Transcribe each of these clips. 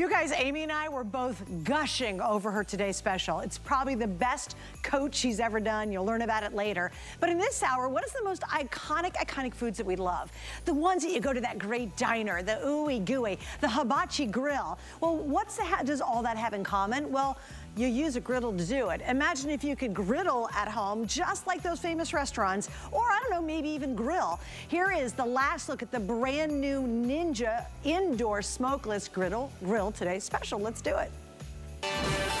You guys, Amy and I were both gushing over her today's special. It's probably the best coat she's ever done. You'll learn about it later. But in this hour, what is the most iconic, iconic foods that we love? The ones that you go to that great diner, the ooey gooey, the hibachi grill. Well, what's the, does all that have in common? Well, you use a griddle to do it. Imagine if you could griddle at home, just like those famous restaurants, or I don't know, maybe even grill. Here is the last look at the brand new Ninja indoor smokeless griddle grill today special. Let's do it.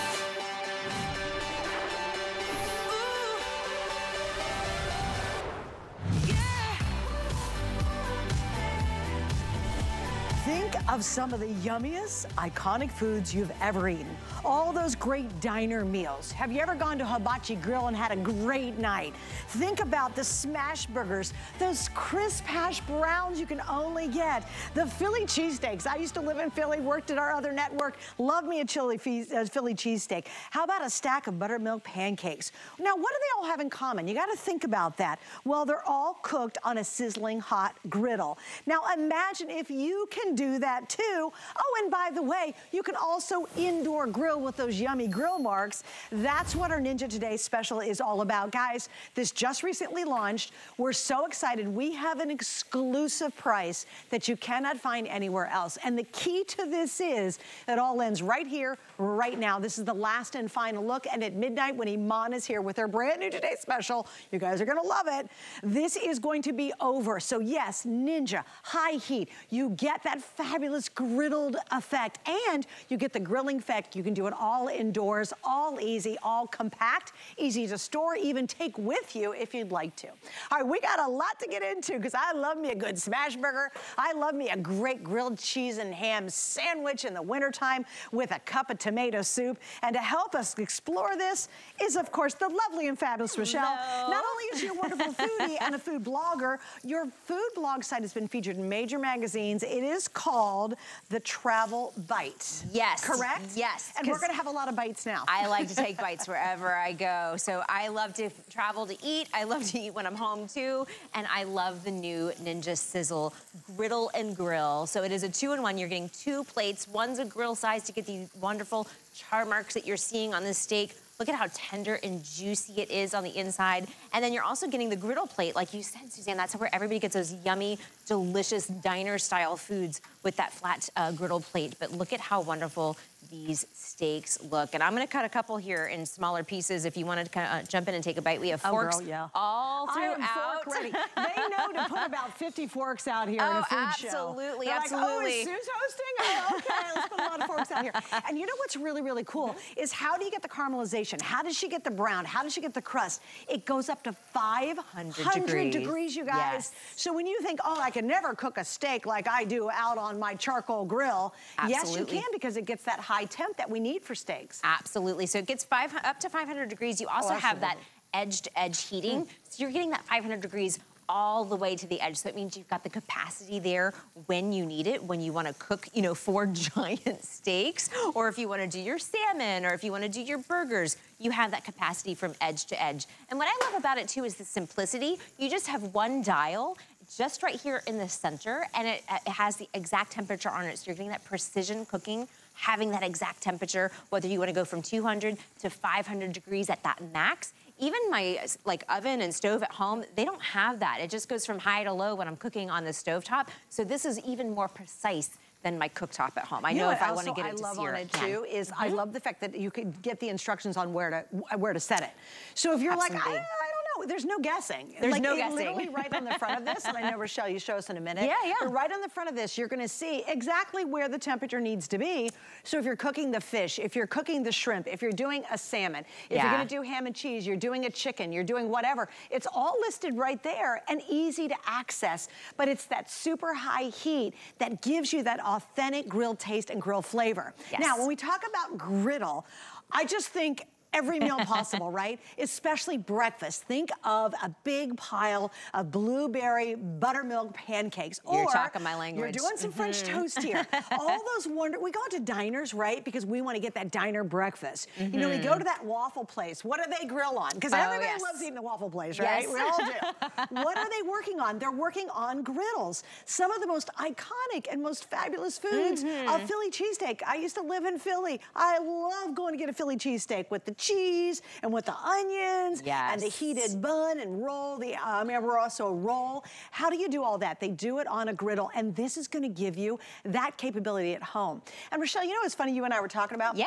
Of some of the yummiest, iconic foods you've ever eaten. All those great diner meals. Have you ever gone to Hibachi Grill and had a great night? Think about the smash burgers, those crisp hash browns you can only get, the Philly cheesesteaks. I used to live in Philly, worked at our other network, love me a chili uh, Philly cheesesteak. How about a stack of buttermilk pancakes? Now, what do they all have in common? You gotta think about that. Well, they're all cooked on a sizzling hot griddle. Now, imagine if you can do that too. Oh, and by the way, you can also indoor grill with those yummy grill marks. That's what our Ninja Today special is all about. Guys, this just recently launched. We're so excited. We have an exclusive price that you cannot find anywhere else. And the key to this is it all ends right here, right now. This is the last and final look. And at midnight when Iman is here with her brand new Today special, you guys are gonna love it. This is going to be over. So yes, Ninja, high heat. You get that fabulous griddled effect and you get the grilling effect. You can do it all indoors, all easy, all compact, easy to store, even take with you if you'd like to. All right, we got a lot to get into because I love me a good smash burger. I love me a great grilled cheese and ham sandwich in the wintertime with a cup of tomato soup. And to help us explore this is, of course, the lovely and fabulous oh, Rachelle. Not only is she a wonderful foodie and a food blogger, your food blog site has been featured in major magazines. It is called the Travel Bite. Yes. Correct? Yes. And we're gonna have a lot of bites now. I like to take bites wherever I go. So I love to travel to eat. I love to eat when I'm home too. And I love the new Ninja Sizzle Griddle and Grill. So it is a two-in-one. You're getting two plates. One's a grill size to get these wonderful char marks that you're seeing on the steak. Look at how tender and juicy it is on the inside. And then you're also getting the griddle plate, like you said, Suzanne, that's where everybody gets those yummy, delicious diner-style foods with that flat uh, griddle plate. But look at how wonderful these steaks look. And I'm gonna cut a couple here in smaller pieces if you wanted to kind of uh, jump in and take a bite. We have oh, forks girl, yeah. all throughout. I am fork ready. they know to put about 50 forks out here oh, in a food absolutely, show. absolutely, absolutely. Like, oh, is Suze hosting? Oh, okay, let's put a lot of forks out here. And you know what's really, really cool is how do you get the caramelization? How does she get the brown? How does she get the crust? It goes up to 500 degrees. degrees, you guys. Yes. So when you think, oh, I can never cook a steak like I do out on my charcoal grill, absolutely. yes, you can because it gets that high temp that we need for steaks. Absolutely. So it gets five, up to 500 degrees. You also oh, have that edge to edge heating. Mm. So you're getting that 500 degrees all the way to the edge. So it means you've got the capacity there when you need it, when you wanna cook, you know, four giant steaks, or if you wanna do your salmon, or if you wanna do your burgers, you have that capacity from edge to edge. And what I love about it too is the simplicity. You just have one dial just right here in the center, and it, it has the exact temperature on it. So you're getting that precision cooking having that exact temperature, whether you wanna go from 200 to 500 degrees at that max. Even my like oven and stove at home, they don't have that. It just goes from high to low when I'm cooking on the stove top. So this is even more precise than my cooktop at home. I you know, know if I want to get it I to love sear, on it too is mm -hmm. I mm-hmm. love the fact that you could get the instructions on where to where to set it. So if you're Absolutely. like, There's no guessing. There's like, no guessing. literally right on the front of this, and I know, Rachelle, you show us in a minute. Yeah, yeah. But right on the front of this, you're gonna see exactly where the temperature needs to be. So if you're cooking the fish, if you're cooking the shrimp, if you're doing a salmon, if yeah. you're gonna do ham and cheese, you're doing a chicken, you're doing whatever, it's all listed right there and easy to access. But it's that super high heat that gives you that authentic grill taste and grill flavor. Yes. Now, when we talk about griddle, I just think every meal possible, right? Especially breakfast. Think of a big pile of blueberry buttermilk pancakes. You're or talking my language. You're doing some mm -hmm. French mm-hmm. toast here. All those wonder, we go to diners, right? Because we want to get that diner breakfast. Mm -hmm. You know, we go to that waffle place. What do they grill on? Because oh, everybody yes. loves eating the waffle place, right? Yes. We all do. what are they working on? They're working on griddles. Some of the most iconic and most fabulous foods. Mm -hmm. A Philly cheesesteak. I used to live in Philly. I love going to get a Philly cheesesteak with the cheese and with the onions yes. and the heated bun and roll, the um, also roll. How do you do all that? They do it on a griddle, and this is going to give you that capability at home. And Rachelle, you know what's funny you and I were talking about? Yeah.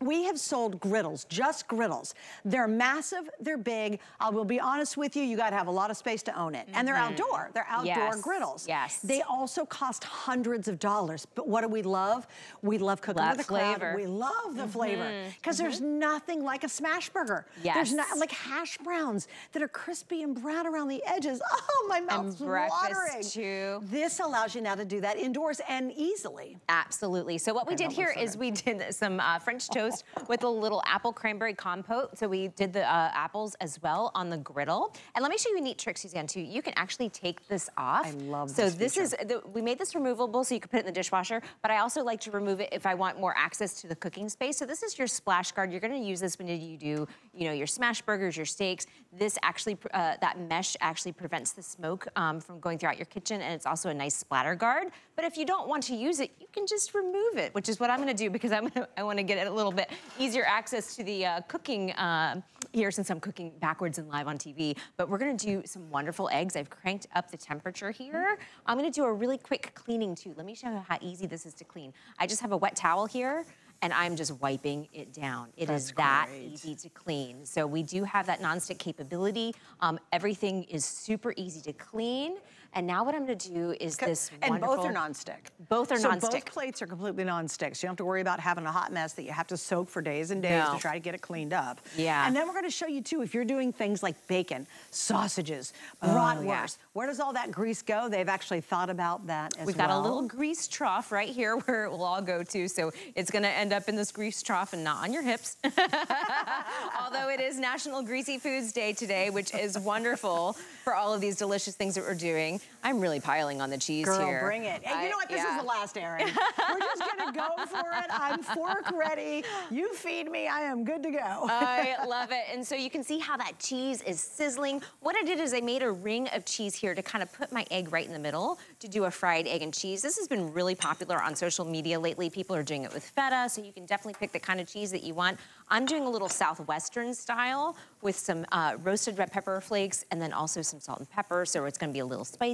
We have sold griddles, just griddles. They're massive, they're big. I will be honest with you, you gotta have a lot of space to own it. Mm -hmm. And they're mm-hmm. outdoor, they're outdoor yes. griddles. Yes. They also cost hundreds of dollars. But what do we love? We love cooking love with a flavor. We love the mm -hmm. flavor. Because mm -hmm. there's nothing like a smash burger. Yes. There's not like hash browns that are crispy and brown around the edges. Oh, my mouth's and breakfast watering. too. This allows you now to do that indoors and easily. Absolutely. So what we did here is we did some uh, French toast with a little apple cranberry compote. So we did the uh, apples as well on the griddle. And let me show you a neat trick, Suzanne, too. You can actually take this off. I love so this So this is, the, we made this removable so you can put it in the dishwasher, but I also like to remove it if I want more access to the cooking space. So this is your splash guard. You're gonna use this when you do, you know, your smash burgers, your steaks. This actually, uh, that mesh actually prevents the smoke um, from going throughout your kitchen, and it's also a nice splatter guard. But if you don't want to use it, you can just remove it, which is what I'm gonna do because I'm gonna, I wanna get a little bit easier access to the uh, cooking uh, here since I'm cooking backwards and live on TV. But we're gonna do some wonderful eggs. I've cranked up the temperature here. I'm gonna do a really quick cleaning too. Let me show you how easy this is to clean. I just have a wet towel here and I'm just wiping it down. It That's is that great. easy to clean. So we do have that nonstick capability. Um, everything is super easy to clean. And now what I'm gonna do is this And both are nonstick. Both are so nonstick. both plates are completely nonstick. So you don't have to worry about having a hot mess that you have to soak for days and days no. to try to get it cleaned up. Yeah. And then we're gonna show you too, if you're doing things like bacon, sausages, bratwurst, oh, yeah. where does all that grease go? They've actually thought about that as We've well. got a little grease trough right here where it will all go to. So it's gonna end up in this grease trough and not on your hips. Although it is National Greasy Foods Day today, which is wonderful for all of these delicious things that we're doing. I'm really piling on the cheese Girl, here. bring it. Hey, you know what? This yeah. is the last Erin. we're just gonna go for it. I'm fork ready. You feed me, I am good to go. I love it. And so you can see how that cheese is sizzling. What I did is I made a ring of cheese here to kind of put my egg right in the middle to do a fried egg and cheese. This has been really popular on social media lately. People are doing it with feta, so you can definitely pick the kind of cheese that you want. I'm doing a little Southwestern style with some uh, roasted red pepper flakes and then also some salt and pepper, so it's gonna be a little spicy,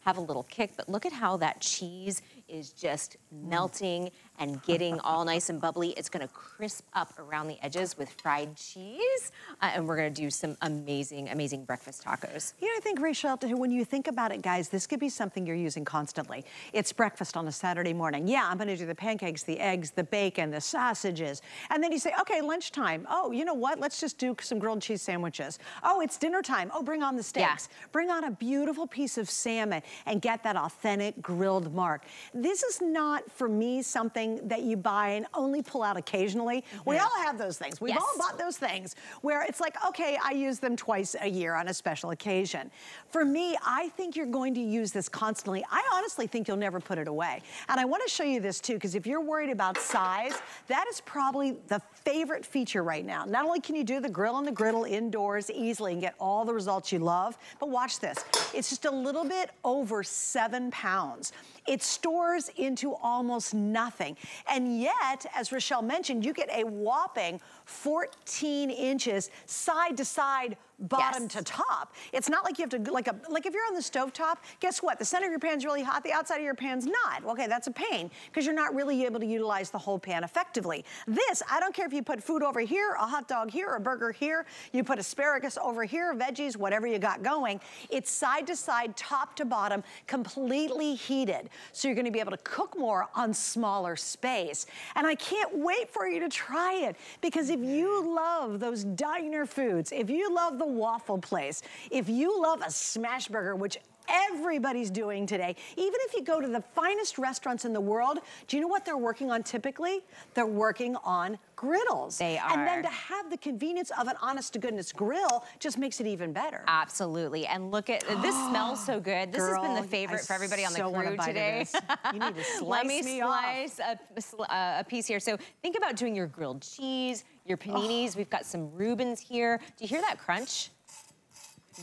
have a little kick, but look at how that cheese is just mm. melting and getting all nice and bubbly. It's gonna crisp up around the edges with fried cheese. Uh, and we're gonna do some amazing, amazing breakfast tacos. You know, I think, Rachel, when you think about it, guys, this could be something you're using constantly. It's breakfast on a Saturday morning. Yeah, I'm gonna do the pancakes, the eggs, the bacon, the sausages. And then you say, okay, lunchtime. Oh, you know what? Let's just do some grilled cheese sandwiches. Oh, it's dinner time. Oh, bring on the steaks. Yeah. Bring on a beautiful piece of salmon and get that authentic grilled mark. This is not, for me, something that you buy and only pull out occasionally. Mm -hmm. We all have those things. We've yes. all bought those things where it's like, okay, I use them twice a year on a special occasion. For me, I think you're going to use this constantly. I honestly think you'll never put it away. And I want to show you this too, because if you're worried about size, that is probably the favorite feature right now. Not only can you do the grill and the griddle indoors easily and get all the results you love, but watch this. It's just a little bit over seven pounds. It stores into almost nothing. And yet, as Rachelle mentioned, you get a whopping 14 inches side to side bottom yes. to top. It's not like you have to, like a, like if you're on the stove top, guess what? The center of your pan's really hot, the outside of your pan's not. Okay, that's a pain because you're not really able to utilize the whole pan effectively. This, I don't care if you put food over here, a hot dog here, a burger here, you put asparagus over here, veggies, whatever you got going. It's side to side, top to bottom, completely heated. So you're gonna be able to cook more on smaller space. And I can't wait for you to try it because if you love those diner foods, if you love the waffle place, if you love a smash burger, which everybody's doing today. Even if you go to the finest restaurants in the world, do you know what they're working on typically? They're working on griddles. They are. And then to have the convenience of an honest to goodness grill just makes it even better. Absolutely. And look at, this smells so good. This Girl, has been the favorite I for everybody on the so wanna crew today. You need to slice Let me, me slice a, a, a piece here. So think about doing your grilled cheese, your oh. paninis. We've got some Reubens here. Do you hear that crunch?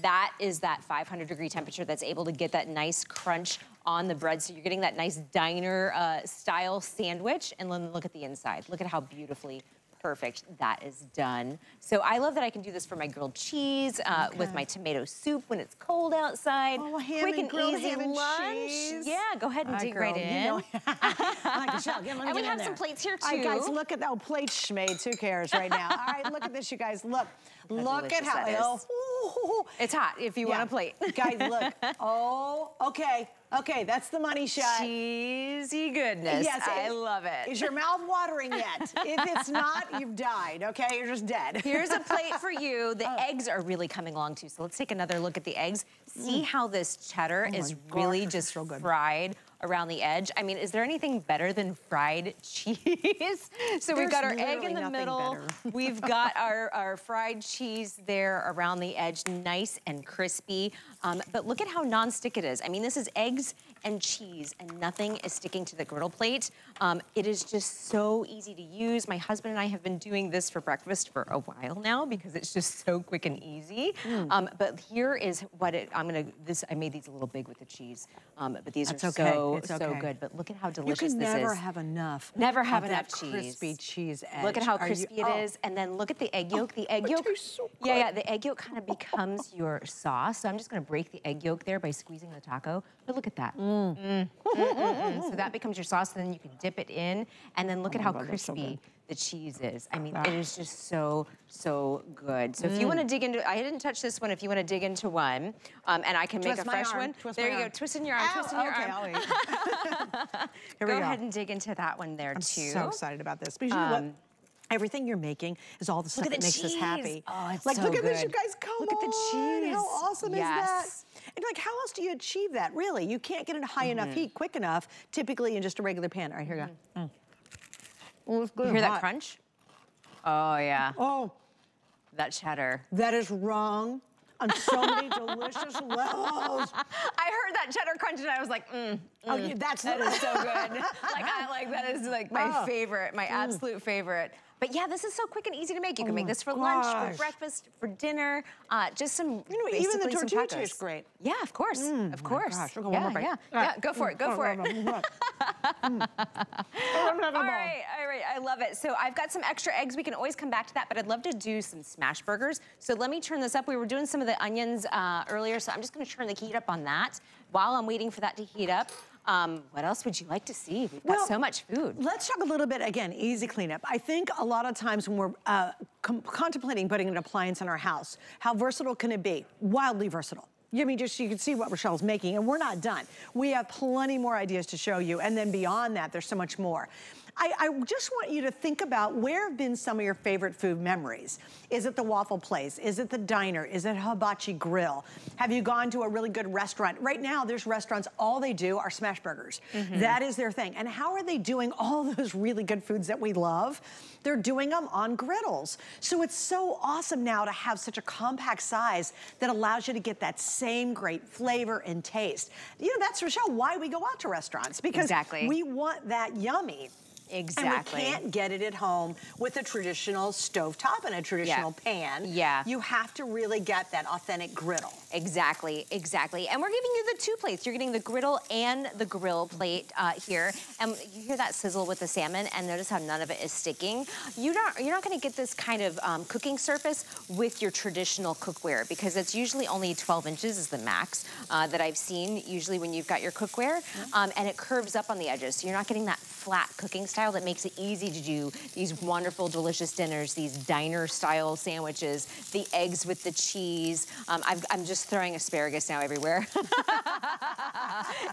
That is that 500 degree temperature that's able to get that nice crunch on the bread. So you're getting that nice diner uh, style sandwich. And then look at the inside. Look at how beautifully perfect that is done. So I love that I can do this for my grilled cheese, uh, Okay. with my tomato soup when it's cold outside. Oh, ham Quick and grilled easy ham and lunch. cheese. Yeah, go ahead and dig girl, right you in. know- Like a shell, get And we have there. some plates here All right, guys, look at that. Oh, plates schmades. Who cares right now? All right, look at this, you guys. Look. look at how. oh. It's hot if you Yeah. want a plate. guys, look. Oh, okay. Okay, that's the money shot. Cheesy goodness. Yes, I it- love it. Is your mouth watering yet? if it's not, you've died, okay? You're just dead. Here's a plate for you. The Oh. eggs are really coming along too. So let's take another look at the eggs. See how this cheddar Mm. Oh is really just so good. fried around the edge. I mean, is there anything better than fried cheese? so we've got our egg in the middle. we've got our, our fried cheese there around the edge, nice and crispy. Um, but look at how nonstick it is. I mean, this is eggs and cheese and nothing is sticking to the griddle plate. Um, it is just so easy to use. My husband and I have been doing this for breakfast for a while now because it's just so quick and easy. Hmm. Um, but here is what it, I'm gonna, this, I made these a little big with the cheese, um, but these That's are okay, so, it's so okay. good. But look at how delicious this is. You can never have enough. Never have enough cheese. crispy cheese edge. Look at how Are you- crispy it is, oh. and then look at the egg yolk. The egg yolk, so yeah, yeah. The egg yolk kind of becomes your sauce. So I'm just gonna break the egg yolk there by squeezing the taco. But look at that. Mm. Mm, mm, mm. So that becomes your sauce. And then you can dip it in, and then look at how God, that's so crispy the cheese is. I mean, Ah. it is just so so good. So if you want Mm. to dig into, I didn't touch this one. If you want to dig into one, um, and I can Twist make a fresh arm, one. twist there my you go. arm. Twist in your arm. Ow, twist in your okay, arm. I'll eat. Here Go we go. ahead and dig into that one there too. I'm so excited about this. Because you know? Um, Everything you're making is all the stuff at that the makes us happy. Oh, it's like, so look at this, you good. guys. Come Look at the cheese. How awesome Yes. is that? And like, how else do you achieve that? Really, you can't get it high enough Mm-hmm. heat quick enough, typically in just a regular pan. All right, here you go. Mm. Oh, it's good You and hear that crunch? Oh yeah, Oh, that cheddar. that is wrong on so many delicious levels. I heard that cheddar crunch and I was like, mm, Oh, yeah, that's that is so good. like, I, like that is like my Oh. favorite, my absolute favorite. But yeah, this is so quick and easy to make. You can Oh make this for lunch, for breakfast, for dinner, uh, just some. You know, even the tortilla tastes great. Yeah, of course, of course. gosh, at one yeah, yeah, Ah. yeah. Go for it, go for it. Mm. All right, all right, I love it. So I've got some extra eggs. We can always come back to that, but I'd love to do some smash burgers. So let me turn this up. We were doing some of the onions uh, earlier, so I'm just gonna turn the heat up on that. While I'm waiting for that to heat up, um, what else would you like to see? We've got Well, so much food. Let's talk a little bit, again, easy cleanup. I think a lot of times when we're uh, com- contemplating putting an appliance in our house, how versatile can it be? Wildly versatile. I mean just you can see what Rachelle's making, and we're not done. We have plenty more ideas to show you, and then beyond that, there's so much more. I, I just want you to think about where have been some of your favorite food memories. Is it the waffle place? Is it the diner? Is it Hibachi Grill? Have you gone to a really good restaurant? Right now, there's restaurants, all they do are smash burgers. Mm-hmm. That is their thing. And how are they doing all those really good foods that we love? They're doing them on griddles. So it's so awesome now to have such a compact size that allows you to get that same great flavor and taste. You know, that's, Rachelle, why we go out to restaurants. Because Exactly. we want that yummy. Exactly. And we can't get it at home with a traditional stovetop and a traditional pan. Yeah. You have to really get that authentic griddle. Exactly, exactly. And we're giving you the two plates. You're getting the griddle and the grill plate uh, here. And you hear that sizzle with the salmon and notice how none of it is sticking. You don't, you're not gonna get this kind of um, cooking surface with your traditional cookware because it's usually only 12 inches is the max uh, that I've seen usually when you've got your cookware. Um, and it curves up on the edges. So you're not getting that flat cooking style that makes it easy to do these wonderful, delicious dinners, these diner style sandwiches, the eggs with the cheese. Um, i am just throwing asparagus now everywhere.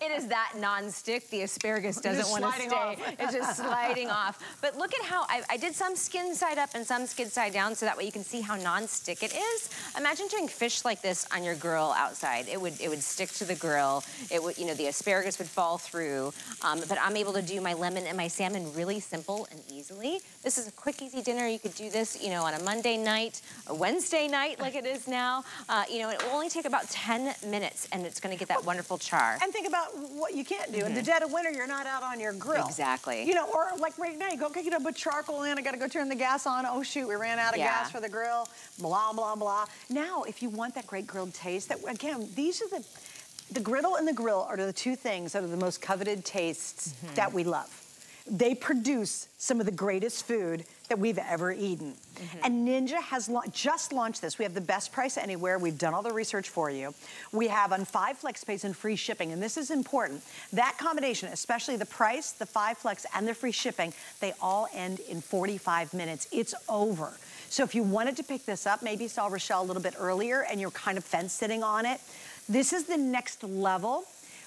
it is that non-stick. The asparagus doesn't want to stay. Off. it's just sliding off. But look at how I, I did some skin side up and some skin side down so that way you can see how non-stick it is. Imagine doing fish like this on your grill outside. It would it would stick to the grill. It would, you know, the asparagus would fall through. Um, but I'm able to do my lemon and my salmon really simple and easily. This is a quick, easy dinner. You could do this, you know, on a Monday night, a Wednesday night like it is now. Uh, you know, it will only take about 10 minutes and it's gonna get that wonderful char. And think about what you can't do. Mm -hmm. In the mm-hmm. dead of winter, you're not out on your grill. Exactly. You know, or like right now, you go, okay, you know, put charcoal in, I gotta go turn the gas on. Oh shoot, we ran out of yeah. gas for the grill, blah, blah, blah. Now, if you want that great grilled taste, that again, these are the, the griddle and the grill are the two things that are the most coveted tastes mm -hmm. that we love. They produce some of the greatest food that we've ever eaten. Mm -hmm. And Ninja has just launched this. We have the best price anywhere. We've done all the research for you. We have on five flex pays and free shipping, and this is important. That combination, especially the price, the five flex, and the free shipping, they all end in 45 minutes. It's over. So if you wanted to pick this up, maybe saw Rachelle a little bit earlier and you're kind of fence sitting on it, this is the next level.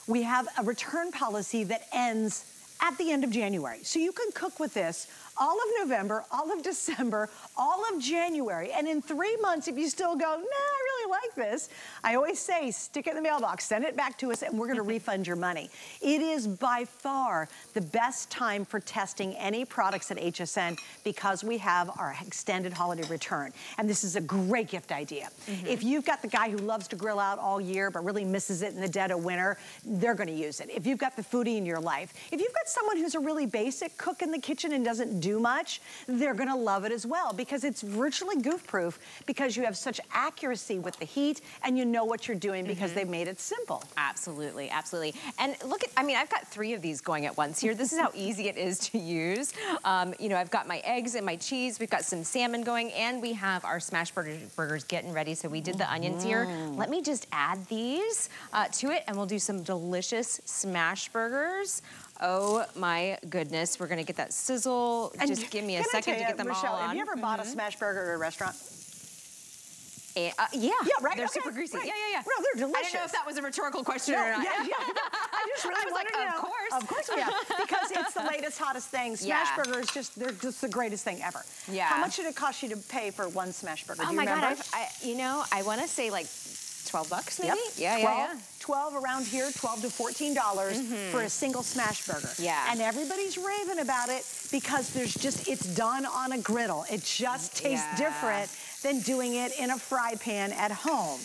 We have a return policy that ends at the end of January. So you can cook with this all of November, all of December, all of January. And in three months, if you still go, nah, I really like this, I always say, stick it in the mailbox, send it back to us, and we're gonna refund your money. It is by far the best time for testing any products at HSN because we have our extended holiday return. And this is a great gift idea. Mm -hmm. If you've got the guy who loves to grill out all year but really misses it in the dead of winter, they're gonna use it. If you've got the foodie in your life, if you've got someone who's a really basic cook in the kitchen and doesn't do much, they're gonna love it as well because it's virtually goof proof because you have such accuracy with the heat and you know what you're doing because mm -hmm. they've made it simple. Absolutely, absolutely. And look at, I mean, I've got three of these going at once here. This is how easy it is to use. Um, you know, I've got my eggs and my cheese. We've got some salmon going and we have our smash burger, burgers getting ready. So we did the onions here. Mm-hmm. Let me just add these uh, to it and we'll do some delicious smash burgers. Oh my goodness, we're gonna get that sizzle. And Just give me a second you, to get them Rachelle, all on. Have you ever bought mm -hmm. a mm-hmm. smash burger at a restaurant? And, uh, yeah. Yeah, right. They're okay. super greasy. Right. Yeah, yeah, yeah. No, they're delicious. I didn't know if that was a rhetorical question no, or not. Yeah, yeah. I just really I wanted like, to know. Of course. Of course we have. Because it's the latest, hottest thing. Smash yeah. burgers, just they're just the greatest thing ever. Yeah. How much did it cost you to pay for one smash burger? Oh Do you my remember? God, I, you know, I want to say like 12 bucks maybe? Yep. Yeah, 12, yeah, yeah. 12 around here, 12 to $14 mm -hmm. for a single smash burger. Yeah. And everybody's raving about it because there's just, it's done on a griddle. It just tastes yeah. different than doing it in a fry pan at home.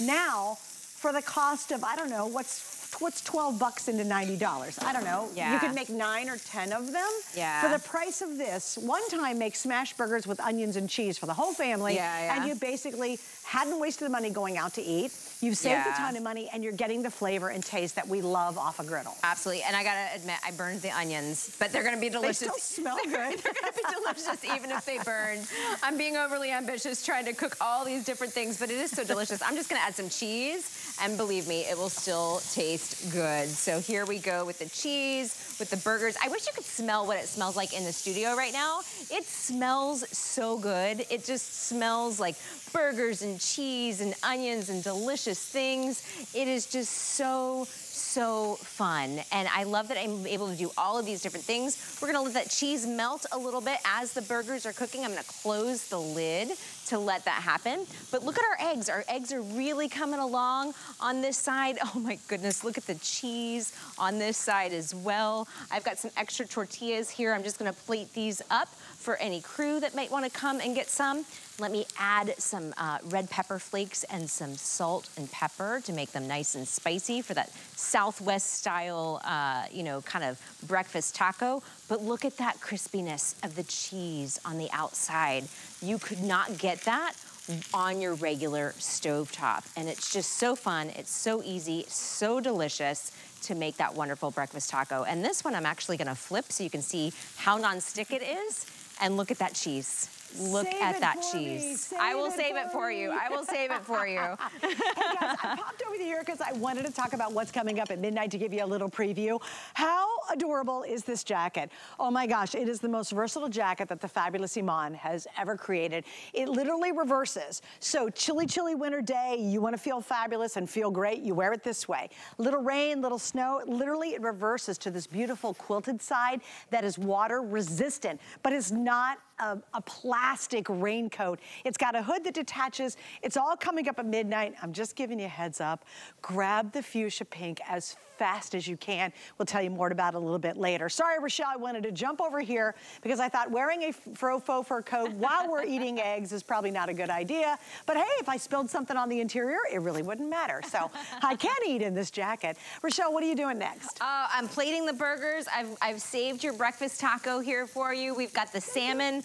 Now, for the cost of, I don't know, what's what's 12 bucks into $90? I don't know. Yeah. You could make nine or 10 of them. Yeah. For the price of this, one time make smash burgers with onions and cheese for the whole family. Yeah, yeah. And you basically hadn't wasted the money going out to eat. You've saved yeah. a ton of money and you're getting the flavor and taste that we love off a griddle. Absolutely. And I gotta admit, I burned the onions, but they're gonna be delicious. They still smell good. they're gonna be delicious even if they burn. I'm being overly ambitious trying to cook all these different things, but it is so delicious. I'm just gonna add some cheese and believe me, it will still taste good. So here we go with the cheese, with the burgers. I wish you could smell what it smells like in the studio right now. It smells so good. It just smells like burgers and cheese and onions and delicious things. It is just so, so fun. And I love that I'm able to do all of these different things. We're gonna let that cheese melt a little bit as the burgers are cooking. I'm gonna close the lid to let that happen. But look at our eggs. Our eggs are really coming along on this side. Oh my goodness, look at the cheese on this side as well. I've got some extra tortillas here. I'm just gonna plate these up for any crew that might wanna come and get some. Let me add some uh, red pepper flakes and some salt and pepper to make them nice and spicy for that Southwest style, uh, you know, kind of breakfast taco. But look at that crispiness of the cheese on the outside. You could not get that on your regular stovetop. And it's just so fun. It's so easy, so delicious to make that wonderful breakfast taco. And this one I'm actually gonna flip so you can see how nonstick it is. And look at that cheese. Look Save at that cheese. I will save it for for you. I will save it for you. hey guys, I popped over here because I wanted to talk about what's coming up at midnight to give you a little preview. How adorable is this jacket? Oh my gosh, it is the most versatile jacket that the fabulous Iman has ever created. It literally reverses. So chilly, chilly winter day, you want to feel fabulous and feel great, you wear it this way. Little rain, little snow, literally it reverses to this beautiful quilted side that is water resistant, but it's not a, a, plastic raincoat. It's got a hood that detaches. It's all coming up at midnight. I'm just giving you a heads up. Grab the fuchsia pink as fast as you can. We'll tell you more about it a little bit later. Sorry, Rachelle, I wanted to jump over here because I thought wearing a faux faux fur coat while we're eating eggs is probably not a good idea. But hey, if I spilled something on the interior, it really wouldn't matter. So I can eat in this jacket. Rachelle, what are you doing next? Uh, I'm plating the burgers. I've, I've saved your breakfast taco here for you. We've got the salmon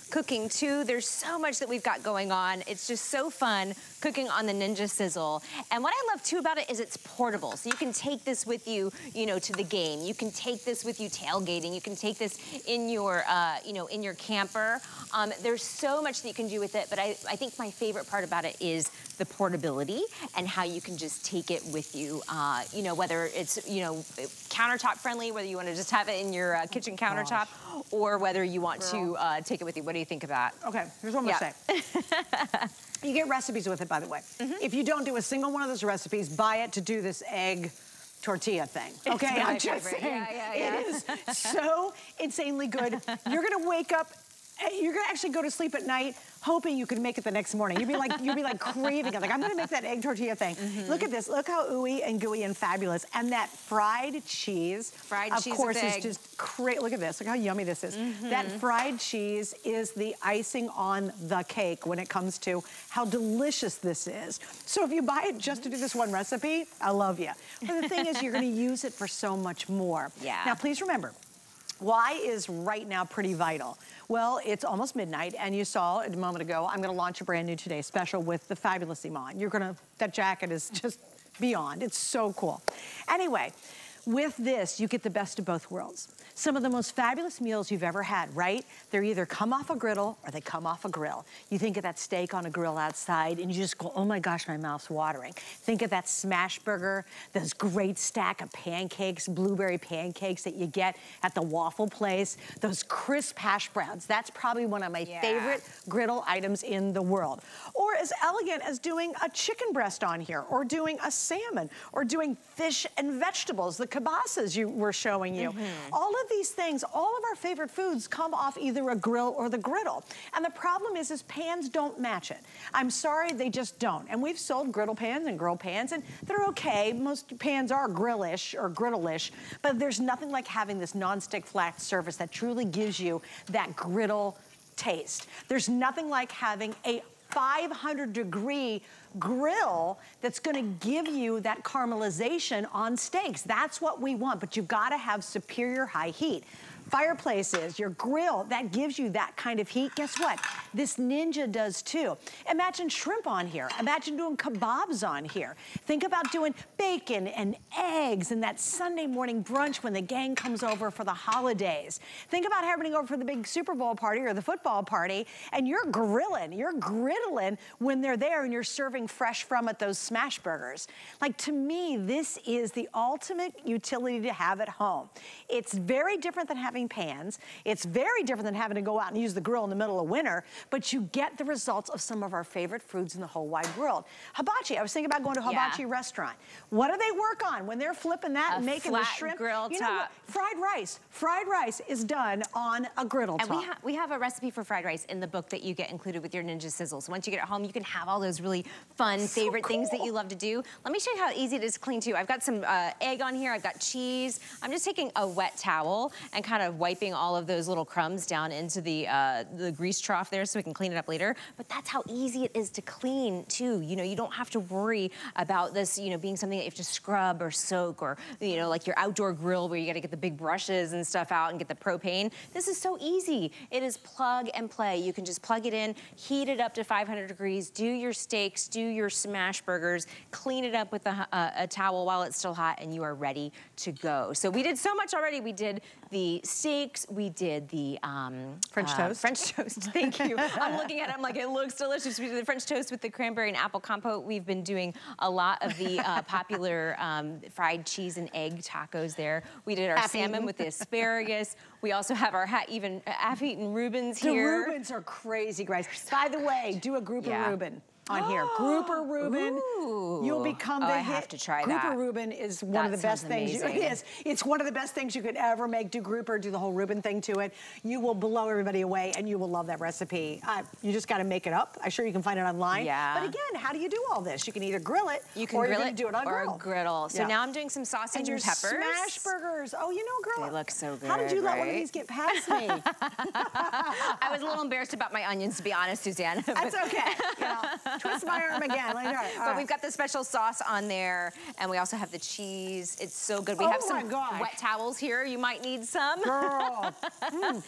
cooking too. There's so much that we've got going on. It's just so fun cooking on the Ninja Sizzle. And what I love too about it is it's portable. So you can take this with you, you know, to the game. You can take this with you tailgating. You can take this in your, uh, you know, in your camper. Um, there's so much that you can do with it, but I, I think my favorite part about it is the portability and how you can just take it with you. Uh, you know, whether it's, you know, countertop friendly, whether you want to just have it in your uh, kitchen countertop Gosh. or whether you want Girl. to uh, take it with you. What do you think of that? Okay, here's what I'm yeah. gonna say. you get recipes with it, by the way. Mm -hmm. If you don't do a single one of those recipes, buy it to do this egg tortilla thing. Okay, I'm just favorite. saying. Yeah, yeah, yeah. It is so insanely good. You're gonna wake up, you're gonna actually go to sleep at night hoping you could make it the next morning. You'd be like, you'd be like craving it. Like, I'm gonna make that egg tortilla thing. Mm -hmm. Look at this, look how ooey and gooey and fabulous. And that fried cheese, fried of cheese course, is just great. Look at this, look how yummy this is. Mm -hmm. That fried cheese is the icing on the cake when it comes to how delicious this is. So if you buy it just to do this one recipe, I love you. But the thing is, you're gonna use it for so much more. Yeah. Now, please remember, why is right now pretty vital? Well, it's almost midnight, and you saw a moment ago, I'm gonna launch a brand new Today special with the fabulous Iman. You're gonna, that jacket is just beyond. It's so cool. Anyway, with this, you get the best of both worlds. Some of the most fabulous meals you've ever had, right? They're either come off a griddle or they come off a grill. You think of that steak on a grill outside and you just go, oh my gosh, my mouth's watering. Think of that smash burger, those great stack of pancakes, blueberry pancakes that you get at the waffle place, those crisp hash browns. That's probably one of my yeah. favorite griddle items in the world. Or as elegant as doing a chicken breast on here, or doing a salmon, or doing fish and vegetables, the kielbasas you were showing you. Mm -hmm. All of these things, all of our favorite foods come off either a grill or the griddle. And the problem is, is pans don't match it. I'm sorry, they just don't. And we've sold griddle pans and grill pans, and they're okay. Most pans are grillish or griddle-ish, but there's nothing like having this non-stick flat surface that truly gives you that griddle taste. There's nothing like having a 500 degree grill that's gonna give you that caramelization on steaks. That's what we want, but you've gotta have superior high heat fireplaces, your grill, that gives you that kind of heat. Guess what? This Ninja does too. Imagine shrimp on here. Imagine doing kebabs on here. Think about doing bacon and eggs and that Sunday morning brunch when the gang comes over for the holidays. Think about having over for the big Super Bowl party or the football party and you're grilling, you're griddling when they're there and you're serving fresh from it those smash burgers. Like to me, this is the ultimate utility to have at home. It's very different than having pans. It's very different than having to go out and use the grill in the middle of winter, but you get the results of some of our favorite foods in the whole wide world. Hibachi, I was thinking about going to a hibachi yeah. restaurant. What do they work on when they're flipping that a and making the shrimp? grill you top. Know what? Fried rice. Fried rice is done on a griddle and top. We, ha we have a recipe for fried rice in the book that you get included with your Ninja Sizzle. So once you get it home, you can have all those really fun so favorite cool. things that you love to do. Let me show you how easy it is to clean too. I've got some uh, egg on here. I've got cheese. I'm just taking a wet towel and kind of wiping all of those little crumbs down into the, uh, the grease trough there so we can clean it up later. But that's how easy it is to clean too. You know, you don't have to worry about this, you know, being something that you have to scrub or soak or, you know, like your outdoor grill where you got to get the big brushes and stuff out and get the propane. This is so easy. It is plug and play. You can just plug it in, heat it up to 500 degrees, do your steaks, do your smash burgers, clean it up with a, a, a towel while it's still hot and you are ready to go. So we did so much already. We did the steaks, we did the um, French uh, toast. French toast, thank you. I'm looking at it, I'm like, it looks delicious. We did the French toast with the cranberry and apple compote. We've been doing a lot of the uh, popular um, fried cheese and egg tacos there. We did our salmon with the asparagus. We also have our ha even half-eaten Reubens The here. Reubens are crazy, guys. By the way, do a group Yeah. Reuben on here. Grouper Reuben. Ooh. You'll become Oh, the I hit. have to try grouper that. Reuben is one That of the best things. You, it is. It's one of the best things you could ever make. Do grouper, do the whole Reuben thing to it. You will blow everybody away, and you will love that recipe. Uh, you just got to make it up. I'm sure you can find it online. Yeah. But again, how do you do all this? You can either grill it, You can or grill it do it on or grill. griddle. So Yeah. now I'm doing some sausage and and, your peppers. smash burgers. Oh, you know, girl. They look so good, How did you let one of these get past me? I was a little embarrassed about my onions, to be honest, Suzanne. That's okay. You know, twist my arm again. Like, right, But right. we've got the special sauce on there, and we also have the cheese. It's so good. We Oh have some gosh. wet towels here. You might need some. Girl.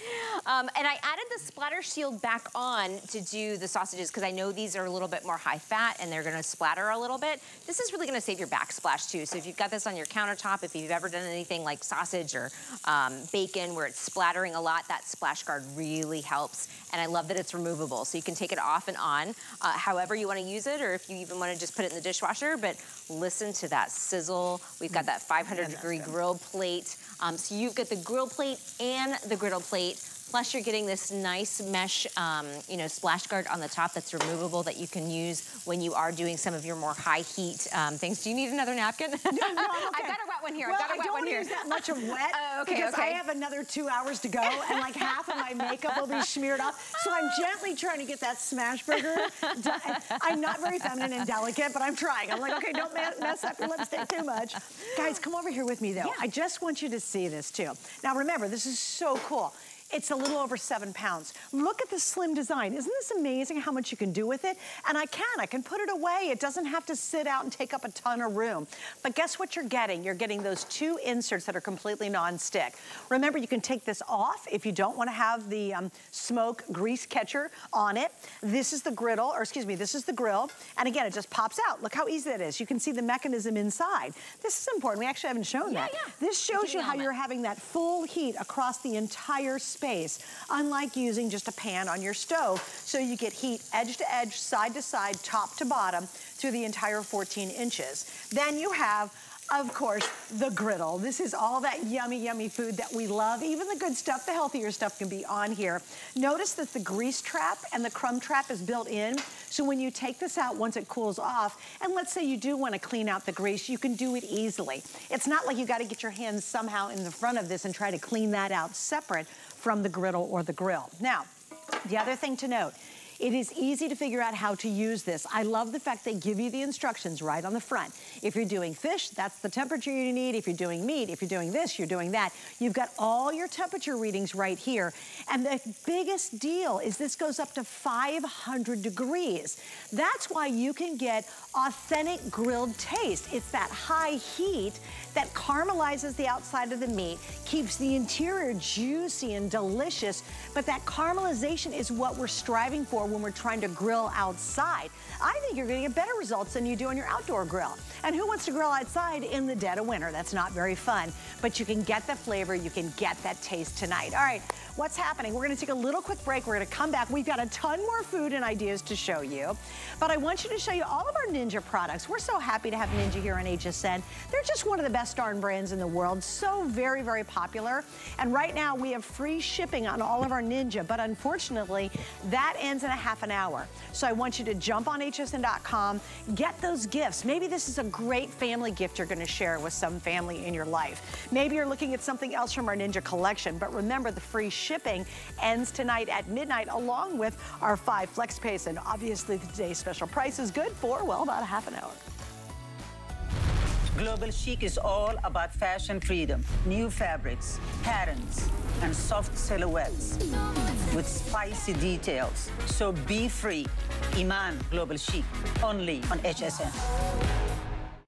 Um, and I added the splatter shield back on to do the sausages because I know these are a little bit more high fat and they're gonna splatter a little bit. This is really gonna save your backsplash too. So if you've got this on your countertop, if you've ever done anything like sausage or um, bacon where it's splattering a lot, that splash guard really helps. And I love that it's removable. So you can take it off and on uh, however you wanna use it or if you even wanna just put it in the dishwasher. But listen to that sizzle. We've got that 500 degree grill plate. Um, so you've got the grill plate and the griddle plate. Plus you're getting this nice mesh, um, you know, splash guard on the top that's removable that you can use when you are doing some of your more high heat um, things. Do you need another napkin? No, No, okay. I've got a wet one here. Well, I've got a wet I don't one here. use that much of wet Oh, okay, because I have another two hours to go and like half of my makeup will be smeared off. So I'm gently trying to get that smash burger. done. I'm not very feminine and delicate, but I'm trying. I'm like, okay, don't mess, mess up your lipstick too much. Guys, come over here with me though. Yeah. I just want you to see this too. Now remember, this is so cool. It's a little over seven pounds. Look at the slim design. Isn't this amazing how much you can do with it? And I can, I can put it away. It doesn't have to sit out and take up a ton of room. But guess what you're getting? You're getting those two inserts that are completely non-stick. Remember, you can take this off if you don't want to have the um, smoke grease catcher on it. This is the griddle, or excuse me, this is the grill. And again, it just pops out. Look how easy that is. You can see the mechanism inside. This is important. We actually haven't shown Yeah, that. yeah. This shows you how you're having that full heat across the entire space, unlike using just a pan on your stove. So you get heat edge to edge, side to side, top to bottom through the entire 14 inches. Then you have of course, the griddle. This is all that yummy, yummy food that we love. Even the good stuff, the healthier stuff can be on here. Notice that the grease trap and the crumb trap is built in. So when you take this out, once it cools off, and let's say you do want to clean out the grease, you can do it easily. It's not like you got to get your hands somehow in the front of this and try to clean that out separate from the griddle or the grill. Now, the other thing to note, it is easy to figure out how to use this. I love the fact they give you the instructions right on the front. If you're doing fish, that's the temperature you need. If you're doing meat, if you're doing this, you're doing that. You've got all your temperature readings right here. And the biggest deal is this goes up to 500 degrees. That's why you can get authentic grilled taste. It's that high heat that caramelizes the outside of the meat, keeps the interior juicy and delicious, but that caramelization is what we're striving for when we're trying to grill outside. I think you're gonna get better results than you do on your outdoor grill. And who wants to grill outside in the dead of winter? That's not very fun, but you can get the flavor, you can get that taste tonight. All right, what's happening? We're gonna take a little quick break. We're gonna come back. We've got a ton more food and ideas to show you, but I want you to show you all of our Ninja products. We're so happy to have Ninja here on HSN. They're just one of the best darn brands in the world. So very, very popular. And right now we have free shipping on all of our Ninja, but unfortunately that ends in a half an hour. So I want you to jump on hsn.com, get those gifts. Maybe this is a great family gift you're gonna share with some family in your life. Maybe you're looking at something else from our Ninja collection, but remember the free shipping ends tonight at midnight along with our five flex pays. And obviously today's special price is good for, well, about a half an hour. Global Chic is all about fashion freedom, new fabrics, patterns, and soft silhouettes with spicy details. So be free. Iman Global Chic, only on HSN.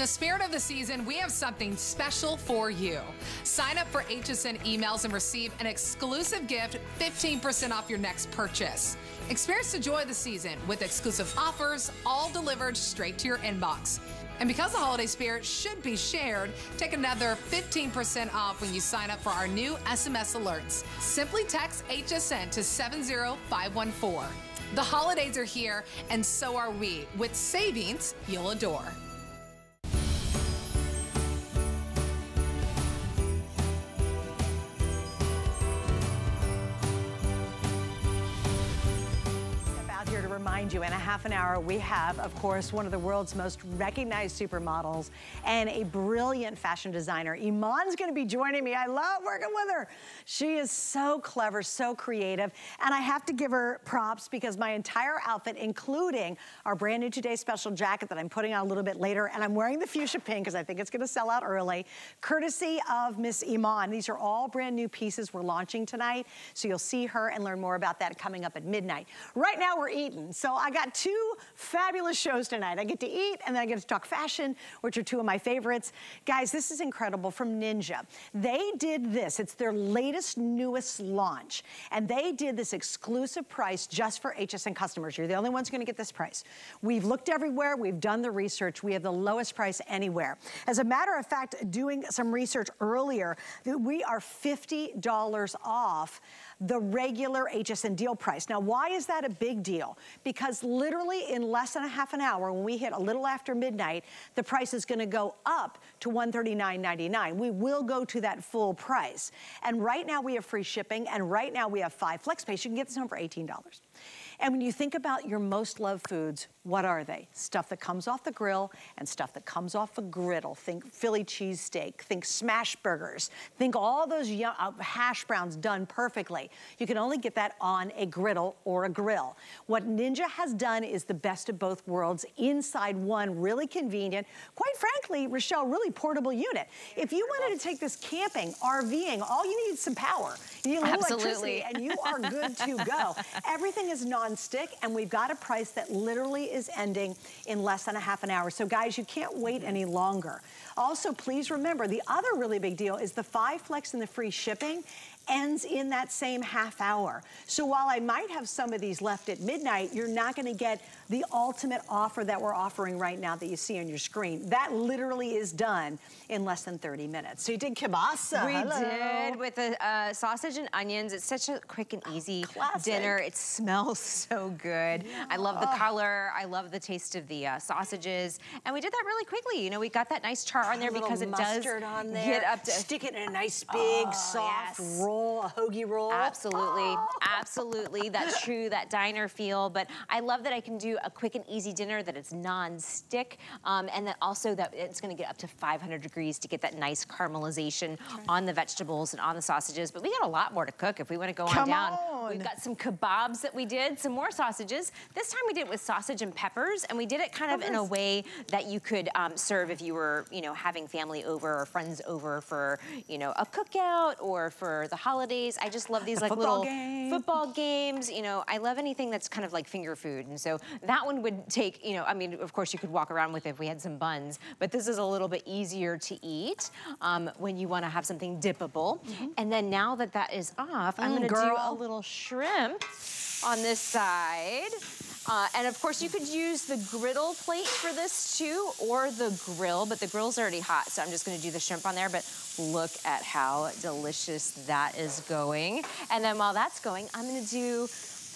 The spirit of the season, we have something special for you. Sign up for HSN emails and receive an exclusive gift 15% off your next purchase. Experience the joy of the season with exclusive offers, all delivered straight to your inbox. And because the holiday spirit should be shared, take another 15% off when you sign up for our new SMS alerts. Simply text HSN to 70514. The holidays are here, and so are we, with savings you'll adore. Remind you in a half an hour we have of course one of the world's most recognized supermodels and a brilliant fashion designer. Iman's going to be joining me. I love working with her. She is so clever so creative and i have to give her props because my entire outfit including our brand new today special jacket that i'm putting on a little bit later and i'm wearing the fuchsia pink because i think it's going to sell out early courtesy of miss iman. These are all brand new pieces we're launching tonight so you'll see her and learn more about that coming up at midnight. Right now we're eating. So I got two fabulous shows tonight. I get to eat and then I get to talk fashion, which are two of my favorites. Guys, this is incredible from Ninja. They did this. It's their latest, newest launch. And they did this exclusive price just for HSN customers. You're the only ones gonna get this price. We've looked everywhere. We've done the research. We have the lowest price anywhere. As a matter of fact, doing some research earlier, we are $50 off the regular HSN deal price. Now, why is that a big deal? Because literally in less than a half an hour, when we hit a little after midnight, the price is gonna go up to $139.99. We will go to that full price. And right now we have free shipping, and right now we have five flex pays. You can get this home for $18. And when you think about your most loved foods, what are they? Stuff that comes off the grill and stuff that comes off a griddle. Think Philly cheesesteak, think smash burgers, think all those uh, hash browns done perfectly. You can only get that on a griddle or a grill. What Ninja has done is the best of both worlds inside one really convenient, quite frankly, Rachelle, really portable unit. If you wanted to take this camping, RVing, all you need is some power. You need a little Absolutely. electricity and you are good to go. Everything is non-stick and we've got a price that literally is ending in less than a half an hour. So guys, you can't wait any longer. Also, please remember, the other really big deal is the five flex and the free shipping ends in that same half hour. So while I might have some of these left at midnight, you're not gonna get the ultimate offer that we're offering right now that you see on your screen. That literally is done in less than 30 minutes. So you did kielbasa. We Hello. did with the uh, sausage and onions. It's such a quick and easy dinner. It smells so good. I love the color. I love the taste of the uh, sausages. And we did that really quickly. You know, we got that nice char on there because it does on there. get up to Stick it in a nice big, Oh, soft yes. roll, a hoagie roll. Absolutely, Oh. absolutely. That's true, that diner feel. But I love that I can do a quick and easy dinner, that it's non-stick, um, and that also that it's gonna get up to 500 degrees to get that nice caramelization on the vegetables and on the sausages. But we got a lot more to cook if we wanna go on down. on. We've got some kebabs that we did, some more sausages. This time we did it with sausage and peppers, and we did it kind of in a way that you could um, serve if you were, you know, having family over or friends over for, you know, a cookout or for the holidays. I just love these like football little game. football games. You know, I love anything that's kind of like finger food. And so that one would take, you know, I mean, of course you could walk around with it if we had some buns, but this is a little bit easier to eat um, when you want to have something dippable. And then now that that is off, I'm Mm, going to do a little shrimp on this side. Uh, and of course you could use the griddle plate for this too, or the grill, but the grill's already hot, so I'm just gonna do the shrimp on there, but look at how delicious that is going. And then while that's going, I'm gonna do